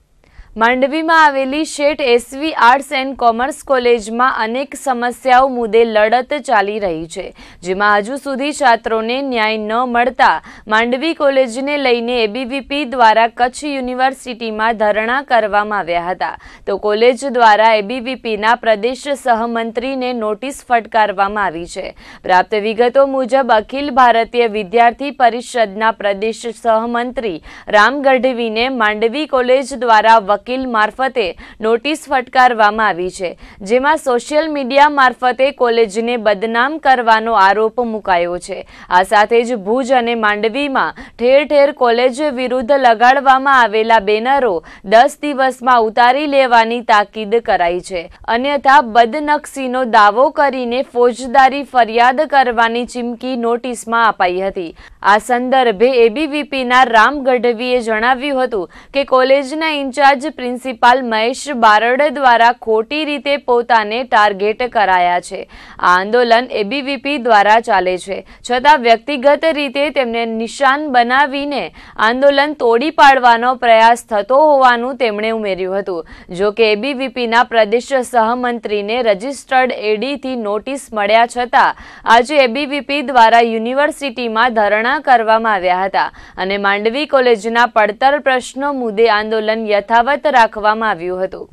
માંડવીમાં આવેલી શેઠ એસવી આર્ટ્સ એન્ડ કોમર્સ કોલેજમાં અનેક સમસ્યાઓ મુદ્દે લડત ચાલી રહી છે, જેમાં હજુ સુધી છાત્રોને ન્યાય ન મળતા માંડવી કોલેજને લઈને એબીવીપી દ્વારા કચ્છ યુનિવર્સિટીમાં ધરણા કરવામાં આવ્યા હતા. તો કોલેજ દ્વારા એબીવીપીના પ્રદેશ સહમંત્રીને નોટિસ ફટકારવામાં આવી છે. પ્રાપ્ત વિગતો મુજબ અખિલ ભારતીય વિદ્યાર્થી પરિષદના પ્રદેશ સહમંત્રી રામ ગઢવીને માંડવી કોલેજ દ્વારા વકીલ મારફતે નોટિસ ફટકારવામાં આવી છે, જેમાં સોશિયલ મીડિયા મારફતે કોલેજને બદનામ કરવાનો આરોપ મુકાયો છે. આ સાથે જ ભુજ અને માંડવીમાં ઠેર ઠેર કોલેજ વિરુદ્ધ લગાડવામાં આવેલા બેનરો દસ દિવસમાં ઉતારી લેવાની તાકીદ કરાઈ છે. અન્યથા બદનક્ષીનો દાવો કરીને ફોજદારી ફરિયાદ કરવાની ચીમકી નોટિસમાં અપાઈ હતી. આ સંદર્ભે એબીવીપીના રામ ગઢવીએ જણાવ્યું હતું કે કોલેજના ઇન્ચાર્જ પ્રિન્સિપાલ મહેશ બારડ દ્વારા ખોટી રીતે પોતાને ટાર્ગેટ કરાયા છે. આ આંદોલન એબીવીપી દ્વારા ચાલે છે. છતાં વ્યક્તિગત રીતે તેમને નિશાન બનાવીને આંદોલન તોડી પાડવાનો પ્રયાસ થતો હોવાનું તેમણે ઉમેર્યું હતું. જો કે એબીવીપીના પ્રદેશ સહમંત્રીને રજિસ્ટર્ડ એડીથી નોટિસ મળ્યા છતાં આજે એબીવીપી દ્વારા યુનિવર્સિટીમાં ધરણા કરવામાં આવ્યા હતા. અને માંડવી કોલેજના પડતર પ્રશ્નો મુદ્દે આંદોલન યથાવત રાખવામાં આવ્યું હતું.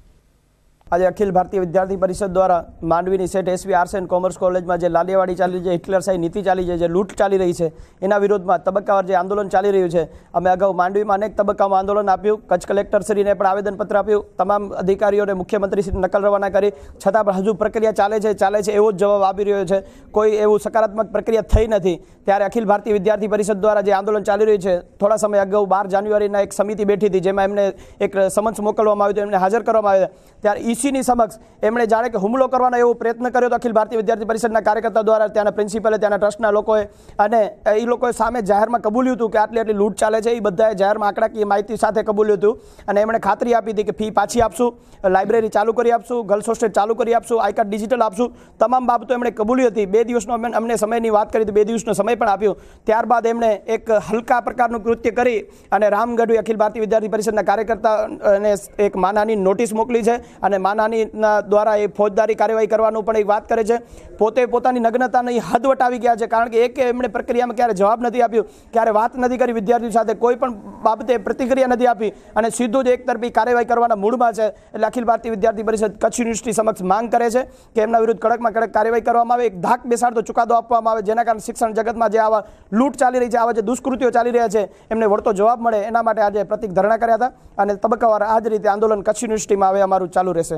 આજે અખિલ ભારતીય વિદ્યાર્થી પરિષદ દ્વારા માંડવીની Seth SV arts and commerce કોલેજમાં જે લાલિયાવાડી ચાલી છે હિટલરશાહી નીતિ ચાલી છે, જે લૂંટ ચાલી રહી છે, એના વિરોધમાં તબક્કાવાર જે આંદોલન ચાલી રહ્યું છે, અમે અગાઉ માંડવીમાં અનેક તબક્કામાં આંદોલન આપ્યું, કચ્છ કલેક્ટરશ્રીને પણ આવેદનપત્ર આપ્યું, તમામ અધિકારીઓને મુખ્યમંત્રીશ્રી નકલ રવાના કરી, છતાં પણ હજુ પ્રક્રિયા ચાલે છે ચાલે છે એવો જ જવાબ આપી રહ્યો છે, કોઈ એવું સકારાત્મક પ્રક્રિયા થઈ નથી. ત્યારે અખિલ ભારતીય વિદ્યાર્થી પરિષદ દ્વારા જે આંદોલન ચાલી રહ્યું છે, થોડા સમય અગાઉ બાર જાન્યુઆરીના એક સમિતિ બેઠી હતી, જેમાં એમને એક સમન્સ મોકલવામાં આવ્યું હતું, એમને હાજર કરવામાં આવ્યા ત્યારે ઈસીની સમક્ષ એમણે જાણે કે હુમલો કરવાનો એવો પ્રયત્ન કર્યો હતો અખિલ ભારતીય વિદ્યાર્થી પરિષદના કાર્યકર્તા દ્વારા ત્યાંના પ્રિન્સિપલે ત્યાંના ટ્રસ્ટના લોકોએ અને એ લોકોએ સામે જાહેરમાં કબૂલ્યું હતું કે આટલી આટલી લૂંટ ચાલે છે, એ બધાએ જાહેરમાં આંકડાકીય માહિતી સાથે કબૂલ્યું હતું અને એમણે ખાતરી આપી હતી કે ફી પાછી આપશું, લાઇબ્રેરી ચાલુ કરી આપશું, ગર્લ્સ હોસ્ટેલ ચાલુ કરી આપશું, આઈ કાર્ડ ડિજિટલ આપશું, તમામ બાબતો એમણે કબૂલી હતી. બે દિવસનો અમને સમયની વાત કરી હતી, બે દિવસનો સમય પણ આપ્યો. ત્યારબાદ એમણે એક હલકા પ્રકારનું કૃત્ય કરી અને રામગઢવી અખિલ ભારતીય વિદ્યાર્થી પરિષદના કાર્યકર્તાને એક માનાની નોટિસ મોકલી છે અને માનહાની દ્વારા એ ફોજદારી કાર્યવાહી કરવાનું પણ એક વાત કરે છે. પોતે પોતાની નગ્નતાની હદ વટાવી ગયા છે કારણ કે એક એમણે પ્રક્રિયામાં ક્યારે જવાબ નથી આપ્યો, ક્યારે વાત નથી કરી વિદ્યાર્થીઓ સાથે, કોઈ પણ બાબતે પ્રતિક્રિયા નથી આપી અને સીધું જ એકતરફી કાર્યવાહી કરવાના મૂડમાં છે એટલે અખિલ ભારતીય વિદ્યાર્થી પરિષદ કચ્છ યુનિવર્સિટી સમક્ષ માંગ કરે છે કે એમના વિરુદ્ધ કડકમાં કડક કાર્યવાહી કરવામાં આવે, એક ધાક બેસાડતો ચુકાદો આપવામાં આવે, જેના કારણે શિક્ષણ જગતમાં જે આવા લૂંટ ચાલી રહી છે, આવા જે દુષ્કૃતિઓ ચાલી રહ્યા છે, એમને વળતો જવાબ મળે. એના માટે આજે પ્રતિક ધરણા કર્યા હતા અને તબક્કાવાર આ જ રીતે આંદોલન કચ્છ યુનિવર્સિટીમાં આવે અમારું ચાલુ રહેશે.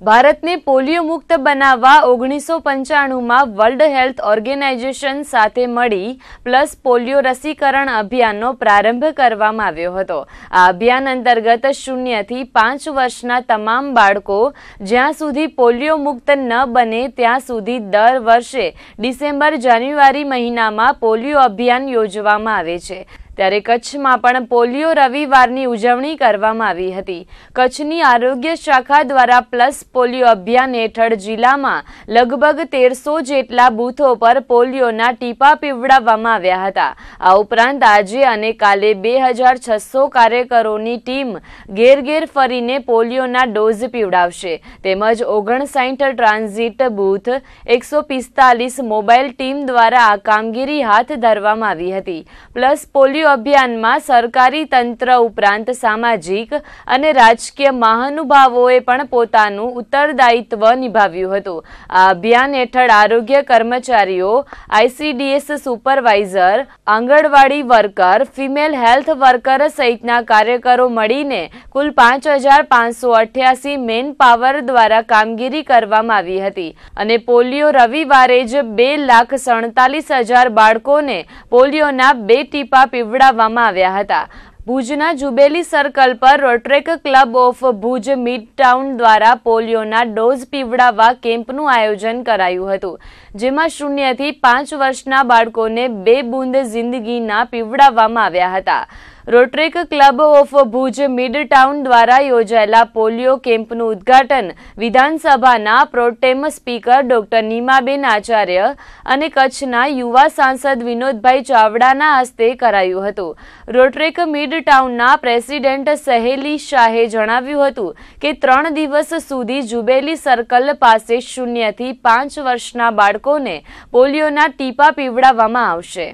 ભારતને પોલિયો મુક્ત બનાવવા ઓગણીસો પંચાણુંમાં વર્લ્ડ હેલ્થ ઓર્ગેનાઇઝેશન સાથે મળી, પ્લસ પોલિયો રસીકરણ અભિયાનનો પ્રારંભ કરવામાં આવ્યો હતો. આ અભિયાન અંતર્ગત શૂન્યથી પાંચ વર્ષના તમામ બાળકો જ્યાં સુધી પોલિયો મુક્ત ન બને ત્યાં સુધી દર વર્ષે ડિસેમ્બર જાન્યુઆરી મહિનામાં પોલિયો અભિયાન યોજવામાં આવે છે. ત્યારે કચ્છમાં પણ પોલિયો રવિવારની ઉજવણી કરવામાં આવી હતી. કચ્છની આરોગ્ય શાખા દ્વારા પ્લસ પોલિયો અભિયાન હેઠળ જિલ્લામાં લગભગ તેરસો જેટલા બૂથો પર પોલિયોના ટીપા પીવડાવવામાં આવ્યા હતા. આ ઉપરાંત આજે અને કાલે બે હજાર છસો કાર્યકરોની ટીમ ઘેર ઘેર ફરીને પોલિયોના ડોઝ પીવડાવશે. તેમજ ઓગણસાઠ ટ્રાન્ઝિટ બૂથ, એકસો પિસ્તાલીસ મોબાઈલ ટીમ દ્વારા આ કામગીરી હાથ ધરવામાં આવી હતી. પ્લસ પોલિયો અભિયાનમાં સરકારી તંત્ર ઉપરાંત સામાજિક અને રાજકીય મહાનુભાવોએ પણ પોતાનું ઉત્તરદાયિત્વ નિભાવ્યું હતું. આ અભિયાન હેઠળ આરોગ્ય કર્મચારીઓ, ICDS supervisor, anganwadi worker, female health worker સહિતના કાર્યકરો મળીને કુલ પાંચ હજાર પાંચસો અઠ્યાસી મેન પાવર દ્વારા કામગીરી કરવામાં આવી હતી અને પોલિયો રવિવારે જ બે લાખ સડતાલીસ હજાર બાળકોને પોલિયોના બે ટીપા પીવડાવવામાં આવ્યા હતા. ભુજના જુબેલી સર્કલ પર Rotaract club of Bhuj mid town દ્વારા પોલિયોના ડોઝ પીવડાવવા કેમ્પનું આયોજન કરાયું હતું, જેમાં શૂન્યથી પાંચ વર્ષના બાળકોને બે બુંદ જિંદગીના પીવડાવવામાં આવ્યા હતા. Rotaract club of Bhuj mid town દ્વારા યોજાયેલા પોલિયો કેમ્પનું ઉદ્ઘાટન વિધાનસભાના pro tem speaker doctor Nimaben Acharya અને કચ્છના યુવા સાંસદ વિનોદભાઈ ચાવડાના હસ્તે કરાયું હતું. રોટરેક મિડ ટાઉનના પ્રેસિડેન્ટ સહેલી શાહે જણાવ્યું હતું કે ત્રણ દિવસ સુધી જુબેલી સર્કલ પાસે શૂન્યથી પાંચ વર્ષના બાળકોને પોલિયોના ટીપા પીવડાવવામાં આવશે.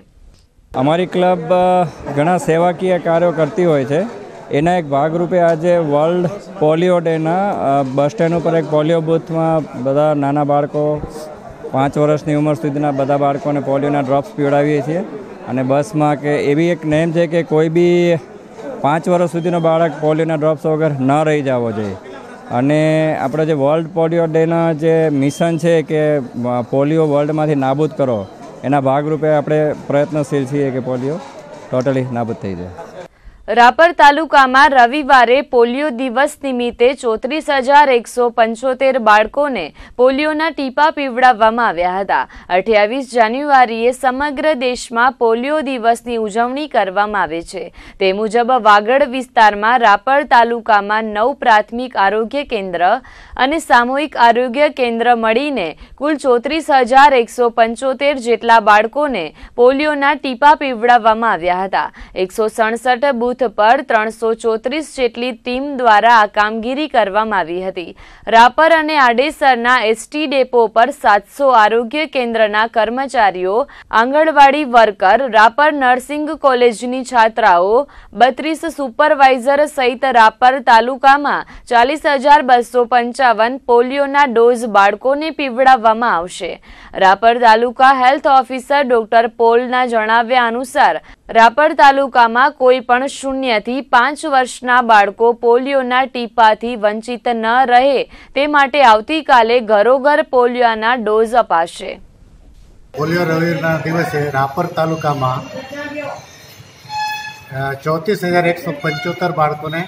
અમારી ક્લબ ઘણા સેવાકીય કાર્યો કરતી હોય છે. એના એક ભાગરૂપે આજે વર્લ્ડ પોલિયો ડેના બસ સ્ટેન્ડ ઉપર એક પોલિયો બૂથમાં બધા નાના બાળકો પાંચ વર્ષની ઉંમર સુધીના બધા બાળકોને પોલિયોના ડ્રોપ્સ પીવડાવીએ છીએ. અને બસમાં કે એવી એક નેમ છે કે કોઈ બી પાંચ વર્ષ સુધીનો બાળક પોલિયોના ડ્રોપ્સ વગર ન રહી જવો જોઈએ. અને આપણે જે વર્લ્ડ પોલિયો ડેના જે મિશન છે કે પોલિયો વર્લ્ડમાંથી નાબૂદ કરો એના ભાગરૂપે આપણે પ્રયત્નશીલ છીએ કે પોલિયો ટોટલી નાબૂદ થઈ જાય. રાપર તાલુકામાં રવિવારે પોલિયો દિવસ નિમિત્તે ચોત્રીસ હજાર એકસો પંચોતેર બાળકોને પોલિયોના ટીપા પીવડાવવામાં આવ્યા હતા. અઠ્યાવીસ જાન્યુઆરીએ સમગ્ર દેશમાં પોલિયો દિવસની ઉજવણી કરવામાં આવે છે. તે મુજબ વાગડ વિસ્તારમાં રાપર તાલુકામાં નવ પ્રાથમિક આરોગ્ય કેન્દ્ર અને સામૂહિક આરોગ્ય કેન્દ્ર મળીને કુલ ચોત્રીસ હજાર એકસો પંચોતેર જેટલા બાળકોને પોલિયોના ટીપા પીવડાવવામાં આવ્યા હતા. એકસો સડસઠ બૂથ પર ત્રણસો ચોત્રીસ જેટલી ટીમ દ્વારા આ કામગીરી કરવામાં આવી હતી. રાપર અને આડેસરના એસટી ડેપો પર સાતસો આરોગ્ય કેન્દ્રના કર્મચારીઓ, આંગણવાડી વર્કર, રાપર નર્સિંગ કોલેજની છાત્રાઓ, બત્રીસ સુપરવાઇઝર સહિત રાપર તાલુકામાં ચાલીસ હજાર બસો પંચાવન પોલિયોના ડોઝ બાળકોને પીવડાવવામાં આવશે. Rapar taluka health officer doctor પોલના જણાવ્યા અનુસાર, રાપર તાલુકામાં કોઈ પણ શૂન્યથી પાંચ વર્ષના બાળકો પોલિયોના ટીપાથી વંચિત ન રહે તે માટે આવતીકાલે ઘરોઘર પોલિયોના ડોઝ અપાશે. પોલિયો રવિના દિવસે રાપર તાલુકામાં ચોત્રીસ હજાર એકસો પંચોતેર બાળકોને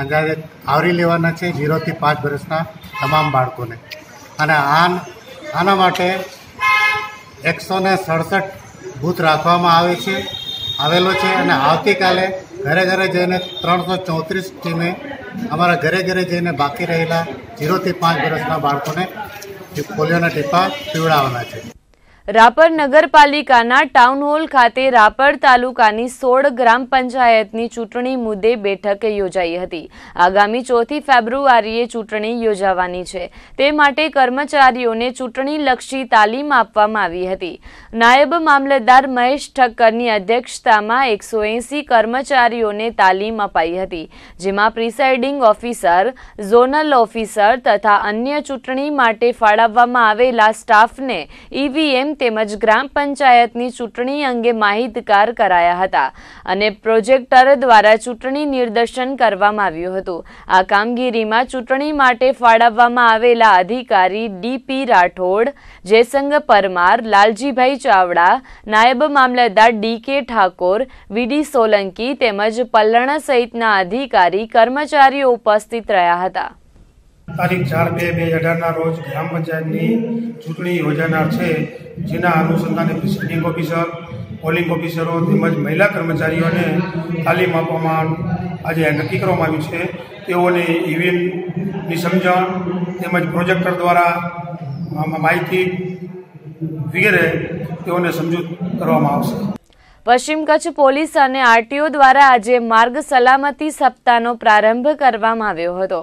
અંદાજે આવરી લેવાના છે ઝીરોથી પાંચ વર્ષના તમામ બાળકોને. અને આન, આના માટે એકસો સડસઠ બૂથ રાખવામાં આવે છે. આવેલો છે અને આવતીકાલે ઘરે ઘરે જઈને ત્રણસો ચોત્રીસ ટીમે અમારા ઘરે ઘરે જઈને બાકી રહેલા ઝીરોથી પાંચ વર્ષના બાળકોને પોલિયોના ટીપા પીવડાવવાના છે. રાપર નગરપાલિકાના ટાઉન હોલ ખાતે રાપર તાલુકાની સોળ ગ્રામ પંચાયતની ચૂંટણી મુદ્દે બેઠક યોજાઈ હતી. આગામી ચોથી ફેબ્રુઆરીએ ચૂંટણી યોજાવાની છે. તે માટે કર્મચારીઓને ચૂંટણીલક્ષી તાલીમ આપવામાં આવી હતી. નાયબ મામલતદાર મહેશ ઠક્કરની અધ્યક્ષતામાં એકસો કર્મચારીઓને તાલીમ અપાઈ હતી, જેમાં પ્રિસાઇડિંગ ઓફિસર, ઝોનલ ઓફિસર તથા અન્ય ચૂંટણી માટે ફાળવવામાં આવેલા સ્ટાફને ઈવીએમ તેમજ ગ્રામ પંચાયતની ચૂંટણી અંગે માહિતગાર કરાયા હતા અને પ્રોજેક્ટર દ્વારા ચૂંટણી નિર્દેશન કરવામાં આવ્યું હતું. આ કામગીરીમાં ચૂંટણી માટે ફાળવવામાં આવેલા અધિકારી ડીપી રાઠોડ જયસંગ પરમાર, લાલજીભાઈ ચાવડા, નાયબ મામલતદાર ડી કે ઠાકોર, વીડી સોલંકી તેમજ પલ્લણા સહિતના અધિકારી કર્મચારીઓ ઉપસ્થિત રહ્યા હતા. તારીખ ચાર બે બે અઢારના રોજ ગ્રામ પંચાયતની ચૂંટણી યોજાનાર છે, જેના અનુસંધાને પ્રિસાઇડિંગ ઓફિસર, પોલિંગ ઓફિસરો તેમજ મહિલા કર્મચારીઓને તાલીમ આપવામાં આજે નક્કી કરવામાં આવ્યું છે. તેઓને ઈવીએમની સમજણ તેમજ પ્રોજેક્ટર દ્વારા માહિતી વગેરે તેઓને સમજૂત કરવામાં આવશે. પશ્ચિમ કચ્છ પોલીસ અને આરટીઓ દ્વારા આજે માર્ગ સલામતી સપ્તાહનો પ્રારંભ કરવામાં આવ્યો હતો.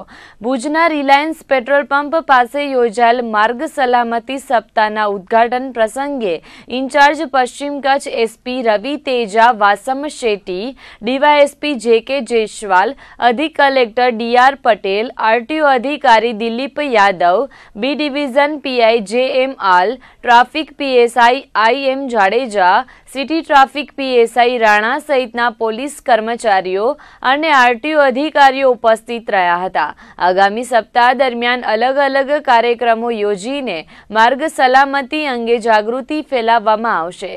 ભુજના રિલાયન્સ પેટ્રોલ પંપ પાસે યોજાયેલ માર્ગ સલામતી સપ્તાહના ઉદ્ઘાટન પ્રસંગે ઇન્ચાર્જ પશ્ચિમ Kutch SP Ravi Teja, Vasam Shetty, DYSP J K Jaiswal અધિક કલેક્ટર ડીઆર પટેલ, આરટીઓ અધિકારી Dilip Yadav, B division PI J M Aal, traffic PSI I M Jadeja, city traffic PSI Rana સહિતના પોલીસ કર્મચારીઓ અને આરટીઓ અધિકારીઓ ઉપસ્થિત રહ્યા હતા. આગામી સપ્તાહ દરમિયાન અલગ અલગ કાર્યક્રમો યોજીને માર્ગ સલામતી અંગે જાગૃતિ ફેલાવવામાં આવશે.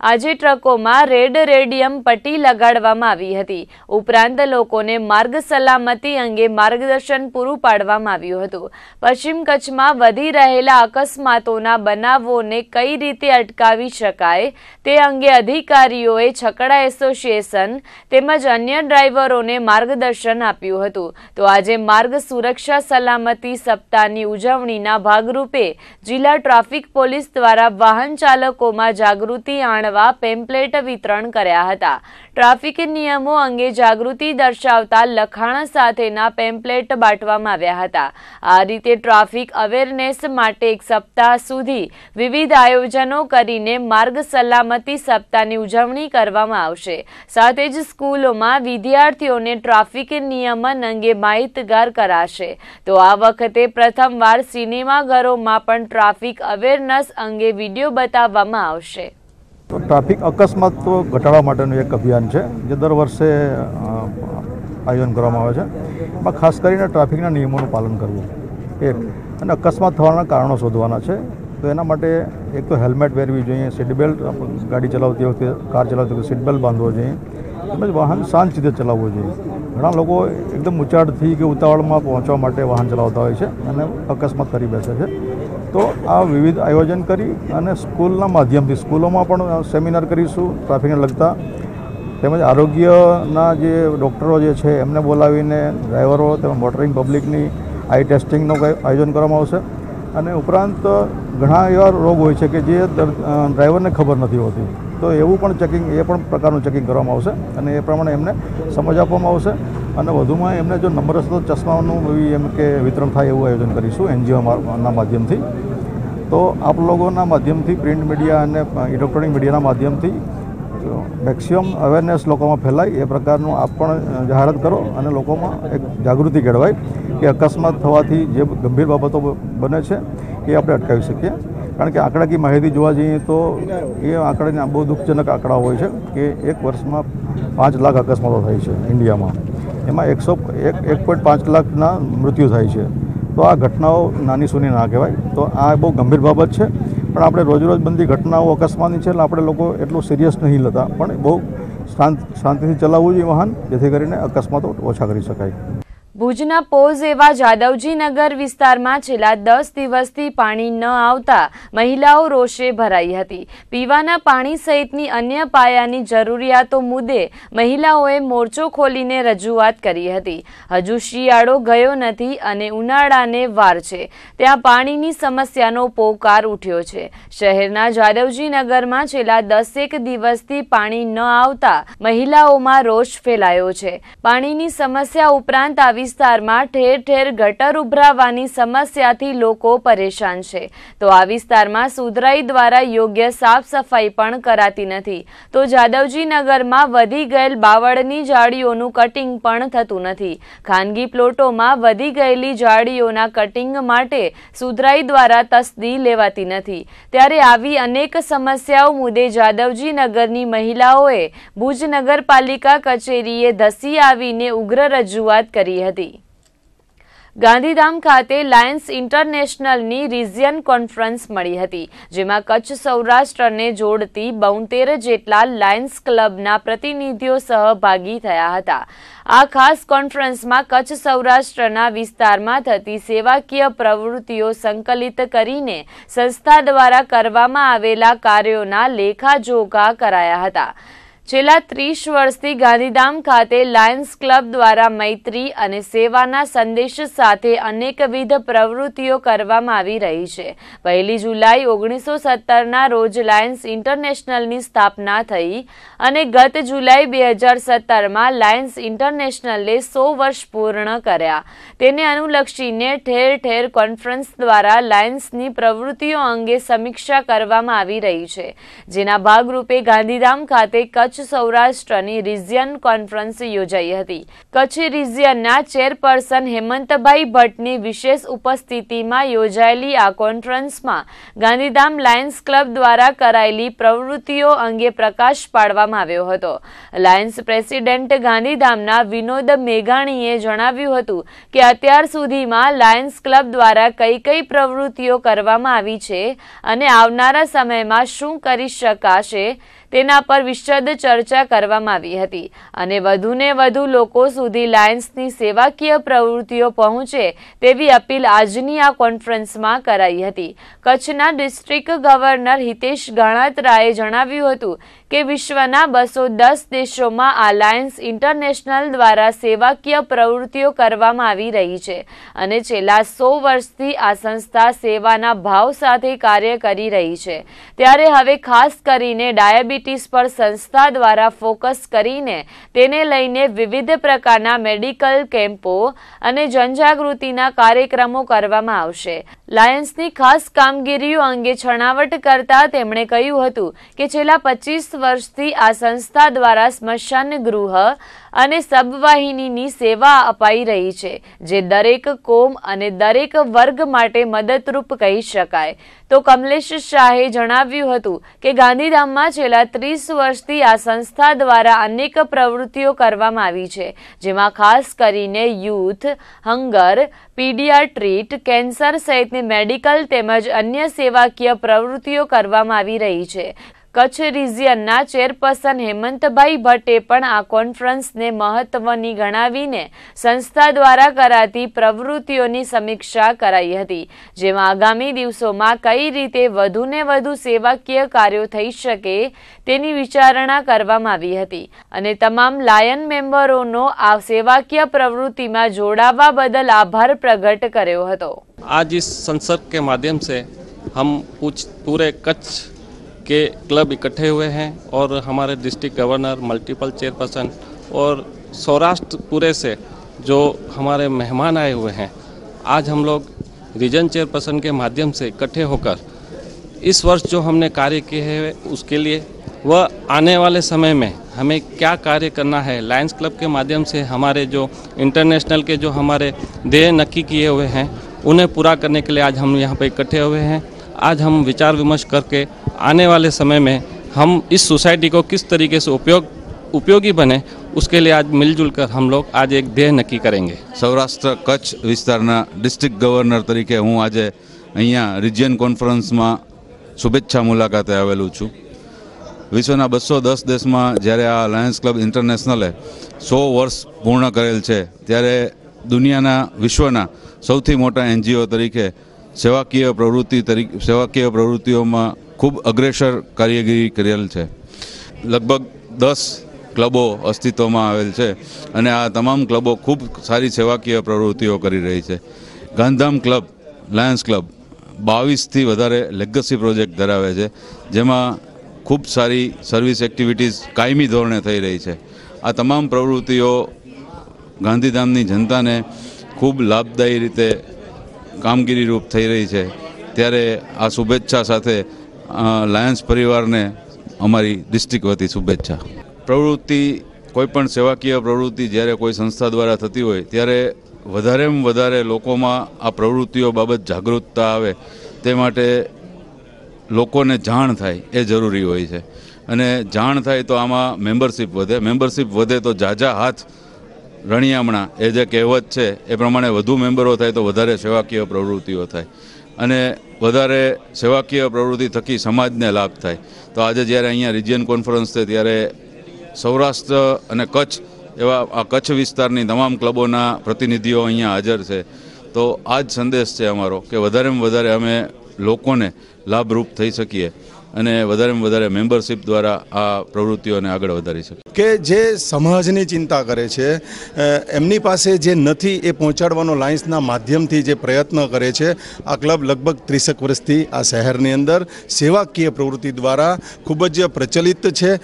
આજે ટ્રકોમાં રેડ રેડિયમ પટ્ટી લગાડવામાં આવી હતી. ઉપરાંત લોકોને માર્ગ સલામતી અંગે માર્ગદર્શન પૂરું પાડવામાં આવ્યું હતું. પશ્ચિમ કચ્છમાં વધી રહેલા અકસ્માતોના બનાવોને કઈ રીતે અટકાવી શકાય તે અંગે અધિકારીઓએ છકડા એસોસિએશન તેમજ અન્ય ડ્રાઈવરોને માર્ગદર્શન આપ્યું હતું. તો આજે માર્ગ સુરક્ષા સલામતી સપ્તાહની ઉજવણીના ભાગરૂપે જિલ્લા ટ્રાફિક પોલીસ દ્વારા વાહન ચાલકોમાં જાગૃતિ આણવા પેમ્પલેટ વિતરણ કર્યા હતા. ટ્રાફિક નિયમો અંગે જાગૃતિ દર્શાવતા લખાણ સાથેના પેમ્પલેટ બાંટવામાં આવ્યા હતા. આ રીતે ટ્રાફિક અવેરનેસ માટે એક સપ્તાહ સુધી વિવિધ આયોજનો કરીને માર્ગ સલામતી સપ્તાહની ઉજવણી કરવામાં આવશે. સાથે જ સ્કૂલોમાં વિદ્યાર્થીઓને ટ્રાફિક નિયમન અંગે માહિતગાર કરાશે. તો આ વખતે પ્રથમવાર સિનેમાઘરોમાં પણ ટ્રાફિક અવેરનેસ અંગે વીડિયો બતાવવામાં આવશે. તો ટ્રાફિક અકસ્માત ઘટાડવા માટેનું એક અભિયાન છે, જે દર વર્ષે આયોજન કરવામાં આવે છે. એમાં ખાસ કરીને ટ્રાફિકના નિયમોનું પાલન કરવું. એક, અને અકસ્માત થવાના કારણો શોધવાના છે. તો એના માટે એક તો હેલ્મેટ પહેરવી જોઈએ, સીટ બેલ્ટ ગાડી ચલાવતી વખતે, કાર ચલાવતી વખતે સીટ બેલ્ટ બાંધવો જોઈએ. તેમજ વાહન શાંત રીતે ચલાવવું જોઈએ. ઘણા લોકો એકદમ ઉચાડથી કે ઉતાવળમાં પહોંચવા માટે વાહન ચલાવતા હોય છે અને અકસ્માત કરી બેસે છે. તો આ વિવિધ આયોજન કરી અને સ્કૂલના માધ્યમથી, સ્કૂલોમાં પણ સેમિનાર કરીશું ટ્રાફિકને લગતા. તેમજ આરોગ્યના જે ડૉક્ટરો જે છે, એમને બોલાવીને ડ્રાઈવરો તેમજ મોટરિંગ પબ્લિકની આઈ ટેસ્ટિંગનું આયોજન કરવામાં આવશે. અને ઉપરાંત, ઘણા એવા રોગ હોય છે કે જે ડ્રાઈવરને ખબર નથી હોતી. તો એવું પણ ચેકિંગ, એ પણ પ્રકારનું ચેકિંગ કરવામાં આવશે અને એ પ્રમાણે એમને સમજ આપવામાં આવશે. અને વધુમાં એમને જો નંબર હશે ચશ્માનું એવી એમ કે વિતરણ થાય એવું આયોજન કરીશું એનજીઓના માધ્યમથી. તો આપ લોકોના માધ્યમથી પ્રિન્ટ મીડિયા અને ઇલેક્ટ્રોનિક મીડિયાના માધ્યમથી મેક્સિમમ અવેરનેસ લોકોમાં ફેલાય એ પ્રકારનું આપ પણ જાહેરાત કરો અને લોકોમાં એક જાગૃતિ કેળવાય કે અકસ્માત થવાથી જે ગંભીર બાબતો બને છે એ આપણે અટકાવી શકીએ. કારણ કે આંકડાકીય માહિતી જોવા જઈએ તો એ આંકડાના બહુ દુઃખજનક આંકડા હોય છે કે એક વર્ષમાં પાંચ લાખ અકસ્માતો થાય છે ઇન્ડિયામાં. એમાં એકસો એક એક પોઈન્ટ પાંચ લાખના મૃત્યુ થાય છે. તો આ ઘટનાઓ નાની સૂની ના કહેવાય. તો આ બહુ ગંભીર બાબત છે. પણ આપણે રોજ રોજ બનતી ઘટનાઓ અકસ્માતની છે એટલે આપણે લોકો એટલું સિરિયસ નહીં લેતા. પણ બહુ શાંત, શાંતિથી ચલાવવું જોઈએ વાહન જેથી કરીને અકસ્માતો ઓછા કરી શકાય. ભુજના પોઝ એવા જાદવજીનગર વિસ્તારમાં છેલ્લા દસ દિવસથી પાણી ન આવતા મહિલાઓ રોષે ભરાઈ હતી. પીવાના પાણી સહિતની અન્ય પાયાની જરૂરિયાતો મુદ્દે મહિલાઓએ મોરચો ખોલીને રજૂઆત કરી હતી. હજુ શિયાળો ગયો નથી અને ઉનાળાને વાર છે. ત્યાં પાણીની સમસ્યાનો પોકાર ઉઠ્યો છે. શહેરના જાદવજીનગરમાં છેલ્લા દસેક દિવસથી પાણી ન આવતા મહિલાઓમાં રોષ ફેલાયો છે. પાણીની સમસ્યા ઉપરાંત આ વિસ્તારમાં ઠેર ઠેર ગટર ઉભરાવાની સમસ્યાથી લોકો પરેશાન છે. તો આ વિસ્તારમાં સુધરાઈ દ્વારા યોગ્ય સાફ સફાઈ પણ કરાતી નથી. તો જાદવજી નગરમાં વધી ગયેલ બાવળની જાળીઓનું કટિંગ પણ થતું નથી. ખાનગી પ્લોટોમાં વધી ગયેલી જાળીઓના કટિંગ માટે સુધરાઈ દ્વારા તસ્દી લેવાતી નથી. ત્યારે આવી અનેક સમસ્યાઓ મુદ્દે જાદવજી નગરની મહિલાઓએ ભુજ નગરપાલિકા કચેરીએ ધસી આવીને ઉગ્ર રજૂઆત કરી હતી. ગાંધીધામ ખાતે લાયન્સ ઇન્ટરનેશનલની રિજિયન કોન્ફરન્સ મળી હતી, જેમાં કચ્છ સૌરાષ્ટ્રને જોડતી બોતેર જેટલા લાયન્સ ક્લબના પ્રતિનિધિઓ સહભાગી થયા હતા. આ ખાસ કોન્ફરન્સમાં કચ્છ સૌરાષ્ટ્રના વિસ્તારમાં થતી સેવાકીય પ્રવૃત્તિઓ સંકલિત કરીને સંસ્થા દ્વારા કરવામાં આવેલા કાર્યોના લેખાજોખા કરાયા હતા. છેલ્લા ત્રીસ વર્ષથી ગાંધીધામ ખાતે લાયન્સ ક્લબ દ્વારા મૈત્રી અને સેવાના સંદેશ સાથે અનેકવિધ પ્રવૃત્તિઓ કરવામાં આવી રહી છે. પહેલી જુલાઈ ઓગણીસો સત્તરના રોજ લાયન્સ ઇન્ટરનેશનલની સ્થાપના થઈ અને ગત જુલાઈ બે હજાર સત્તરમાં લાયન્સ ઇન્ટરનેશનલે સો વર્ષ પૂર્ણ કર્યા. તેને અનુલક્ષીને ઠેર ઠેર કોન્ફરન્સ દ્વારા લાયન્સની પ્રવૃત્તિઓ અંગે સમીક્ષા કરવામાં આવી રહી છે. જેના ભાગરૂપે ગાંધીધામ ખાતે કચ્છ સૌરાષ્ટ્રની રિજિયન કોન્ફરન્સ યોજાઈ હતી. કચ્છ રિજિયનના ચેરપર્સન હેમંતભાઈ ભટ્ટની વિશેષ ઉપસ્થિતિમાં યોજાયેલી આ કોન્ફરન્સમાં ગાંધીધામ લાયન્સ ક્લબ દ્વારા કરાયેલી પ્રવૃત્તિઓ અંગે પ્રકાશ પાડવામાં આવ્યો હતો. લાયન્સ પ્રેસિડેન્ટ ગાંધીધામના વિનોદ મેઘાણીએ જણાવ્યું હતું કે અત્યાર સુધીમાં લાયન્સ ક્લબ દ્વારા કઈ કઈ પ્રવૃત્તિઓ કરવામાં આવી છે અને આવનારા સમયમાં શું કરી શકાશે તેના પર વિશદ ચર્ચા કરવામાં આવી હતી અને વધુને વધુ લોકો સુધી લાયન્સની સેવાકીય પ્રવૃત્તિઓ પહોંચે તેવી અપીલ આજની આ કોન્ફરન્સમાં કરાઈ હતી. કચ્છના ડિસ્ટ્રિક્ટ ગવર્નર હિતેશ ગણાત્રાએ જણાવ્યું હતું કે વિશ્વના બસો દસ દેશોમાં આ લાયન્સ ઇન્ટરનેશનલ દ્વારા સેવાકીય પ્રવૃત્તિઓ કરવામાં આવી રહી છે અને છેલ્લા સો વર્ષથી આ સંસ્થા સેવાના ભાવ સાથે કાર્ય કરી રહી છે. ત્યારે હવે ખાસ કરીને ડાયાબિટીસ પર સંસ્થા દ્વારા ફોકસ કરીને તેને લઈને વિવિધ પ્રકારના મેડિકલ કેમ્પો અને જનજાગૃતિના કાર્યક્રમો કરવામાં આવશે. લાયન્સની ખાસ કામગીરીઓ અંગે છણાવટ કરતા તેમણે કહ્યું હતું કે છેલ્લા પચીસ વર્ષથી આ સંસ્થા દ્વારા સ્મશાન ગૃહ અને સબવાહિનીની સેવા અપાઈ રહી છે, જે દરેક કોમ અને દરેક વર્ગ માટે મદદરૂપ કહી શકાય. તો કમલેશ શાહે જણાવ્યું હતું કે ગાંધીધામમાં છેલ્લા ત્રીસ વર્ષથી આ સંસ્થા દ્વારા અનેક પ્રવૃત્તિઓ કરવામાં આવી છે, જેમાં ખાસ કરીને યુથ, હંગર પીડિયાટ્રીટ કેન્સર સહિતની મેડિકલ તેમજ અન્ય સેવાકીય પ્રવૃત્તિઓ કરવામાં આવી રહી છે. કચ્છ રિજિયનના ચેરપર્સન હેમંતભાઈ ભટ્ટે પણ આ કોન્ફરન્સને મહત્વની ગણાવીને સંસ્થા દ્વારા કરાતી પ્રવૃત્તિઓની સમીક્ષા કરાઈ હતી જેમાં આગામી દિવસોમાં કઈ રીતે વધુને વધુ સેવાકીય કાર્યો થઈ શકે તેની વિચારણા કરવામાં આવી હતી અને તમામ લાયન મેમ્બરોનો આ સેવાકીય પ્રવૃત્તિમાં જોડાવા બદલ આભાર પ્રગટ કર્યો હતો आज इस संसद के माध्यम से हम कुछ पूरे कच्छ के क्लब इकट्ठे हुए हैं और हमारे डिस्ट्रिक्ट गवर्नर मल्टीपल चेयरपर्सन और सौराष्ट्र पूरे से जो हमारे मेहमान आए हुए हैं, आज हम लोग रीजन चेयरपर्सन के माध्यम से इकट्ठे होकर इस वर्ष जो हमने कार्य किए हैं उसके लिए वह आने वाले समय में हमें क्या कार्य करना है लायंस क्लब के माध्यम से हमारे जो इंटरनेशनल के जो हमारे ध्येय नक्की किए हुए हैं, उन्हें पूरा करने के लिए आज हम यहाँ पर इकट्ठे हुए हैं। आज हम विचार विमर्श करके आने वाले समय में हम इस सोसाइटी को किस तरीके से उपयोग उपयोगी बने उसके लिए आज मिलजुल कर हम लोग आज एक ध्येय नक्की करेंगे સૌરાષ્ટ્ર કચ્છ વિસ્તારના ડિસ્ટ્રિક્ટ ગવર્નર તરીકે હું આજે અહીંયા રિજિયન કોન્ફરન્સમાં શુભેચ્છા મુલાકાતે આવેલું છું વિશ્વના બસો દસ દેશમાં જ્યારે આ લાયન્સ ક્લબ ઇન્ટરનેશનલે સો વર્ષ પૂર્ણ કરેલ છે ત્યારે દુનિયાના વિશ્વના સૌથી મોટા એનજીઓ તરીકે સેવાકીય પ્રવૃત્તિ તરીકે સેવાકીય પ્રવૃત્તિઓમાં ખૂબ અગ્રેસર કાર્યગીરી કરેલ છે. લગભગ દસ ક્લબો અસ્તિત્વમાં આવેલ છે અને આ તમામ ક્લબો ખૂબ સારી સેવાકીય પ્રવૃત્તિઓ કરી રહી છે. ગાંધીધામ ક્લબ, લાયન્સ ક્લબ બાવીસથી વધારે લેગસી પ્રોજેક્ટ ધરાવે છે, જેમાં ખૂબ સારી સર્વિસ એક્ટિવિટીઝ કાયમી ધોરણે થઈ રહી છે. આ તમામ પ્રવૃત્તિઓ ગાંધીધામની જનતાને ખૂબ લાભદાયી રીતે કામગીરીરૂપ થઈ રહી છે. ત્યારે આ શુભેચ્છા સાથે લાયન્સ પરિવારને અમારી ડિસ્ટ્રિક્ટ વતી શુભેચ્છા. પ્રવૃત્તિ, કોઈપણ સેવાકીય પ્રવૃત્તિ જ્યારે કોઈ સંસ્થા દ્વારા થતી હોય, ત્યારે વધારેમાં વધારે લોકોમાં આ પ્રવૃત્તિઓ બાબત જાગૃતતા આવે, તે માટે લોકોને જાણ થાય એ જરૂરી હોય છે. અને જાણ થાય તો આમાં મેમ્બરશિપ વધે. મેમ્બરશિપ વધે તો ઝાઝા હાથ રણિયામણા એ જે કહેવત છે, એ પ્રમાણે વધુ મેમ્બરો થાય તો વધારે સેવાકીય પ્રવૃત્તિઓ થાય. અને વધારે સેવાકીય પ્રવૃત્તિ થકી સમાજને લાભ થાય. તો આજે જ્યારે અહીંયા રિજિયન કોન્ફરન્સ છે, ત્યારે સૌરાષ્ટ્ર અને કચ્છ એવા આ કચ્છ વિસ્તારની તમામ ક્લબોના પ્રતિનિધિઓ અહીંયા હાજર છે. તો આ જ સંદેશ છે અમારો કે વધારેમાં વધારે અમે લોકોને લાભરૂપ થઈ શકીએ. અને વધારેમાં વધારે મેમ્બરશિપ દ્વારા આ પ્રવૃત્તિઓને આગળ વધારી શકે કે જે સમાજની ચિંતા કરે છે એમની પાસે જે નથી એ પહોંચાડવાનો લાયન્સના માધ્યમથી જે પ્રયત્ન કરે છે, આ ક્લબ લગભગ ત્રીસેક વર્ષથી આ શહેરની અંદર સેવાકીય પ્રવૃત્તિ દ્વારા ખૂબ જ પ્રચલિત છે.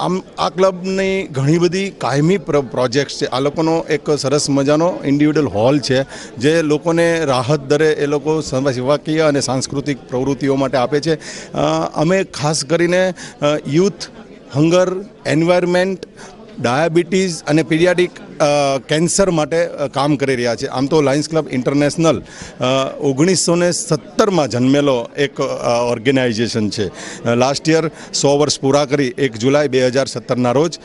આમ આ ક્લબની ઘણી બધી કાયમી પ્ર- પ્રોજેક્ટ્સ છે. આ લોકોનો એક સરસ મજાનો ઇન્ડિવિડ્યુઅલ હોલ છે, જે લોકોને રાહત દરે એ લોકો સેવાકીય અને સાંસ્કૃતિક પ્રવૃત્તિઓ માટે આપે છે. અમે ખાસ કરીને યુથ હંગર એન્વાયરમેન્ટ ડાયાબિટીસ અને પીડિયાટિક અ, કેન્સર માટે કામ કરી રહ્યા છે. આમ તો લાયન્સ ક્લબ ઇન્ટરનેશનલ ઓગણીસો ને સત્તરમાં જન્મેલો એક ઓર્ગેનાઇઝેશન છે. લાસ્ટ યર સો વર્ષ પૂરા કરી એક જુલાઈ બે હજાર સત્તરના રોજ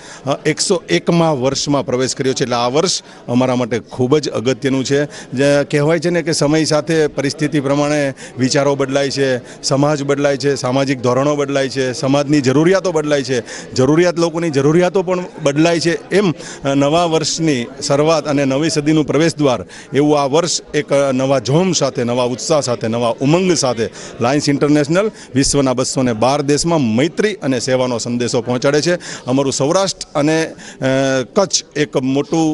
એકસો એકમાં વર્ષમાં પ્રવેશ કર્યો છે. એટલે આ વર્ષ અમારા માટે ખૂબ જ અગત્યનું છે. જે કહેવાય છે ને કે સમય સાથે પરિસ્થિતિ પ્રમાણે વિચારો બદલાય છે, સમાજ બદલાય છે, સામાજિક ધોરણો બદલાય છે, સમાજની જરૂરિયાતો બદલાય છે. જરૂરિયાત, લોકોની જરૂરિયાતો પણ બદલાય છે એમ નવા નવા વર્ષની શરૂઆત અને નવી સદીનું પ્રવેશ દ્વાર એવું આ વર્ષ એક નવા જોમ સાથે, નવા ઉત્સાહ સાથે, નવા ઉમંગ સાથે લાયન્સ ઇન્ટરનેશનલ વિશ્વના બસો ને બાર દેશમાં મૈત્રી અને સેવાનો સંદેશો પહોંચાડે છે. અમારું સૌરાષ્ટ્ર અને કચ્છ એક મોટું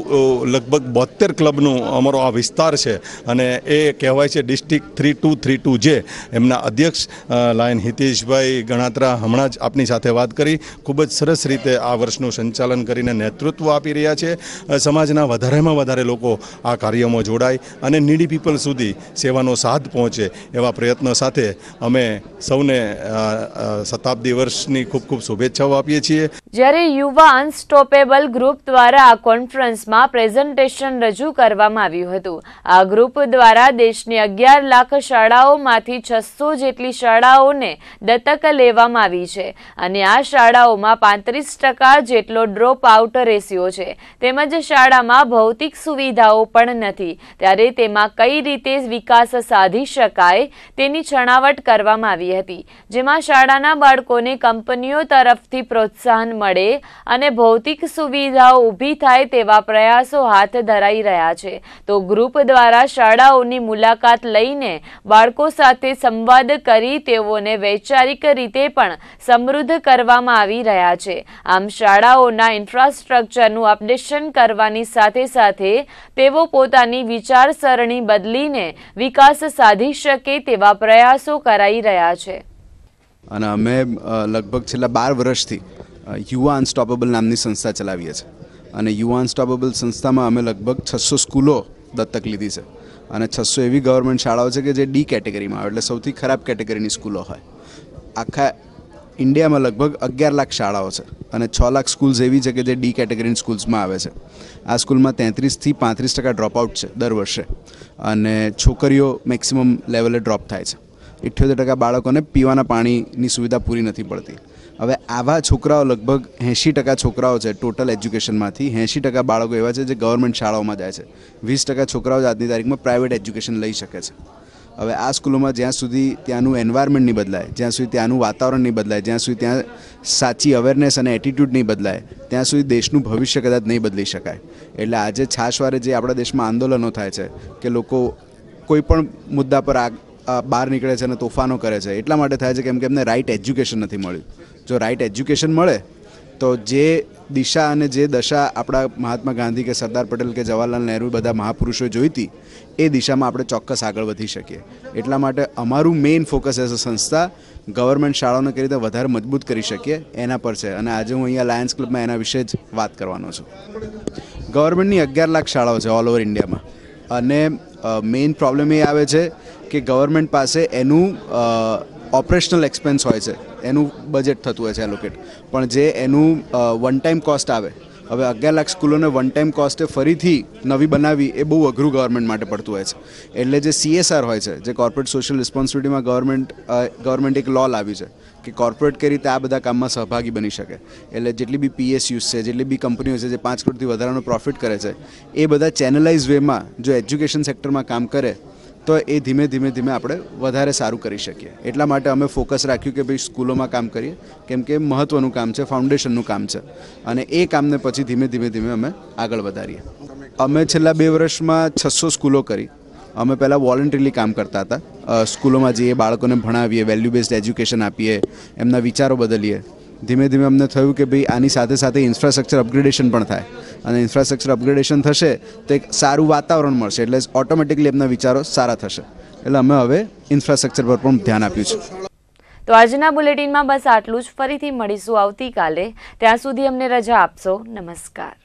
લગભગ બોતેર ક્લબનું અમારો આ વિસ્તાર છે અને એ કહેવાય છે district three two three two જે. એમના અધ્યક્ષ લાયન હિતેશભાઈ ગણાત્રા હમણાં જ આપની સાથે વાત કરી. ખૂબ જ સરસ રીતે આ વર્ષનું સંચાલન કરીને નેતૃત્વ આપી રહ્યા છે. સમાજના વધારેમાં વધારે લોકો આ કાર્યમાં જોડાય અને નીડી પીપલ સુધી સેવાનો સાથ પહોંચે એવા પ્રયત્નો સાથે અમે સૌને શતાબ્દી વર્ષની ખૂબ ખૂબ શુભેચ્છાઓ આપીએ છીએ. જ્યારે યુવા અનસ્ટોપેબલ ગ્રુપ દ્વારા આ કોન્ફરન્સમાં પ્રેઝન્ટેશન રજૂ કરવામાં આવ્યું હતું. આ ગ્રુપ દ્વારા દેશની અગિયાર લાખ શાળાઓમાંથી છસો જેટલી શાળાઓને દત્તક લેવામાં આવી છે અને આ શાળાઓમાં પાંત્રીસ ટકા જેટલો ડ્રોપ આઉટ રેશિયો છે. તેમજ શાળામાં ભૌતિક સુવિધાઓ પણ નથી. ત્યારે તેમાં કઈ રીતે વિકાસ સાધી શકાય તેની છણાવટ કરવામાં આવી હતી. જેમાં શાળાના બાળકોને કંપનીઓ તરફથી પ્રોત્સાહન મળે અને ભૌતિક સુવિધાઓ ઊભી થાય તેવા પ્રયાસો હાથ ધરાઈ રહ્યા છે. તો ગ્રુપ દ્વારા શાળાઓની મુલાકાત લઈને બાળકો સાથે સંવાદ કરી તેઓને વૈચારિક રીતે પણ સમૃદ્ધ કરવામાં આવી રહ્યા છે. આમ શાળાઓના ઇન્ફ્રાસ્ટ્રક્ચરનું અપડેશન કરવાની સાથે સાથે તેઓ પોતાની વિચારસરણી બદલીને વિકાસ સાધી શકે તેવા પ્રયાસો કરાઈ રહ્યા છે. અને અમે લગભગ છેલ્લા બાર વર્ષથી યુવા અનસ્ટોપેબલ નામની સંસ્થા ચલાવીએ છીએ. અને યુવા અનસ્ટોપેબલ સંસ્થામાં અમે લગભગ છસો સ્કૂલો દત્તક લીધી છે. અને છસો એવી ગવર્મેન્ટ શાળાઓ છે કે જે ડી કેટેગરીમાં આવે એટલે સૌથી ખરાબ કેટેગરીની સ્કૂલો હોય. આખા ઇન્ડિયામાં લગભગ અગિયાર લાખ શાળાઓ છે અને છ લાખ સ્કૂલ્સ એવી છે કે જે ડી કેટેગરીની સ્કૂલ્સમાં આવે છે. આ સ્કૂલમાં તેત્રીસથી પાંત્રીસ ટકા ડ્રોપઆઉટ છે દર વર્ષે અને છોકરીઓ મેક્સિમમ લેવલે ડ્રોપ થાય છે. ઇઠ્યોતેર ટકા બાળકોને પીવાના પાણીની સુવિધા પૂરી નથી પડતી. હવે આવા છોકરાઓ લગભગ એંશી ટકા છોકરાઓ છે ટોટલ એજ્યુકેશનમાંથી એંશી ટકા બાળકો એવા છે જે ગવર્મેન્ટ શાળાઓમાં જાય છે. વીસ ટકા છોકરાઓ આજની તારીખમાં પ્રાઇવેટ એજ્યુકેશન લઈ શકે છે. હવે આ સ્કૂલોમાં જ્યાં સુધી ત્યાંનું એન્વાયરમેન્ટ નહીં બદલાય, જ્યાં સુધી ત્યાંનું વાતાવરણ નહીં બદલાય, જ્યાં સુધી ત્યાં સાચી અવેરનેસ અને એટીટ્યૂડ નહીં બદલાય, ત્યાં સુધી દેશનું ભવિષ્ય કદાચ નહીં બદલી શકાય. એટલે આજે છાશવારે જે આપણા દેશમાં આંદોલનો થાય છે, કે લોકો કોઈ પણ મુદ્દા પર આ બહાર નીકળે છે અને તોફાનો કરે છે, એટલા માટે થાય છે કેમ કે એમને રાઇટ એજ્યુકેશન નથી મળ્યું. જો રાઇટ એજ્યુકેશન મળે, તો જે દિશા અને જે દશા આપણા મહાત્મા ગાંધી કે સરદાર પટેલ કે જવાહરલાલ નહેરુ બધા મહાપુરુષોએ જોઈતી એ દિશામાં આપણે ચોક્કસ આગળ વધી શકીએ. એટલા માટે અમારું મેઇન ફોકસ એઝ અ સંસ્થા ગવર્મેન્ટ શાળાઓને કઈ રીતે વધારે મજબૂત કરી શકીએ, એના પર છે. અને આજે હું અહીંયા લાયન્સ ક્લબમાં એના વિશે જ વાત કરવાનો છું. ગવર્મેન્ટની અગિયાર લાખ શાળાઓ છે ઓલ ઓવર ઇન્ડિયામાં અને મેઇન પ્રોબ્લેમ એ આવે છે કે ગવર્મેન્ટ પાસે એનું ઓપરેશનલ એક્સપેન્સ હોય છે, એનું બજેટ થતું હોય છે એલોકેટ પણ જે એનું વન ટાઈમ કોસ્ટ આવે, હવે અગિયાર લાખ સ્કૂલોને વન ટાઈમ કોસ્ટે ફરીથી નવી બનાવવી એ બહુ અઘરું ગવર્મેન્ટ માટે પડતું હોય છે. એટલે જે સીએસઆર હોય છે, જે કોર્પોરેટ સોશિયલ રિસ્પોન્સિબિલિટીમાં ગવર્મેન્ટ ગવર્મેન્ટ એક લો લાવી છે કે કોર્પોરેટ કઈ રીતે આ બધા કામમાં સહભાગી બની શકે. એટલે જેટલી બી પીએસયુઝ છે, જેટલી બી કંપનીઓ છે, જે પાંચ કરોડથી વધારાનો પ્રોફિટ કરે છે, એ બધા ચેનલાઇઝ વેમાં જો એજ્યુકેશન સેક્ટરમાં કામ કરે તો એ ધીમે ધીમે ધીમે આપણે વધારે સારું કરી શકીએ. એટલા માટે અમે ફોકસ રાખ્યું કે ભાઈ સ્કૂલોમાં કામ કરીએ. કેમ કે મહત્ત્વનું કામ છે, ફાઉન્ડેશનનું કામ છે. અને એ કામને પછી ધીમે ધીમે ધીમે અમે આગળ વધારીએ. અમે છેલ્લા બે વર્ષમાં છસો સ્કૂલો કરી. અમે પહેલાં વોલન્ટરીલી કામ કરતા હતા. સ્કૂલોમાં જઈએ, બાળકોને ભણાવીએ વેલ્યુ બેઝડ એજ્યુકેશન આપીએ, એમના વિચારો બદલીએ. ધીમે ધીમે અમને થયું કે ભાઈ આની સાથે સાથે ઇન્ફ્રાસ્ટ્રક્ચર અપગ્રેડેશન પણ થાય. અને ઇન્ફ્રાસ્ટ્રક્ચર અપગ્રેડેશન થશે તો એક સારું વાતાવરણ મળશે. એટલે ઓટોમેટિકલી એમના વિચારો સારા થશે. એટલે અમે હવે ઇન્ફ્રાસ્ટ્રક્ચર પર પણ ધ્યાન આપ્યું છે. તો આજના બુલેટિનમાં બસ આટલું જ. ફરીથી મળીશું આવતીકાલે. ત્યાં સુધી અમને રજા આપશો. નમસ્કાર.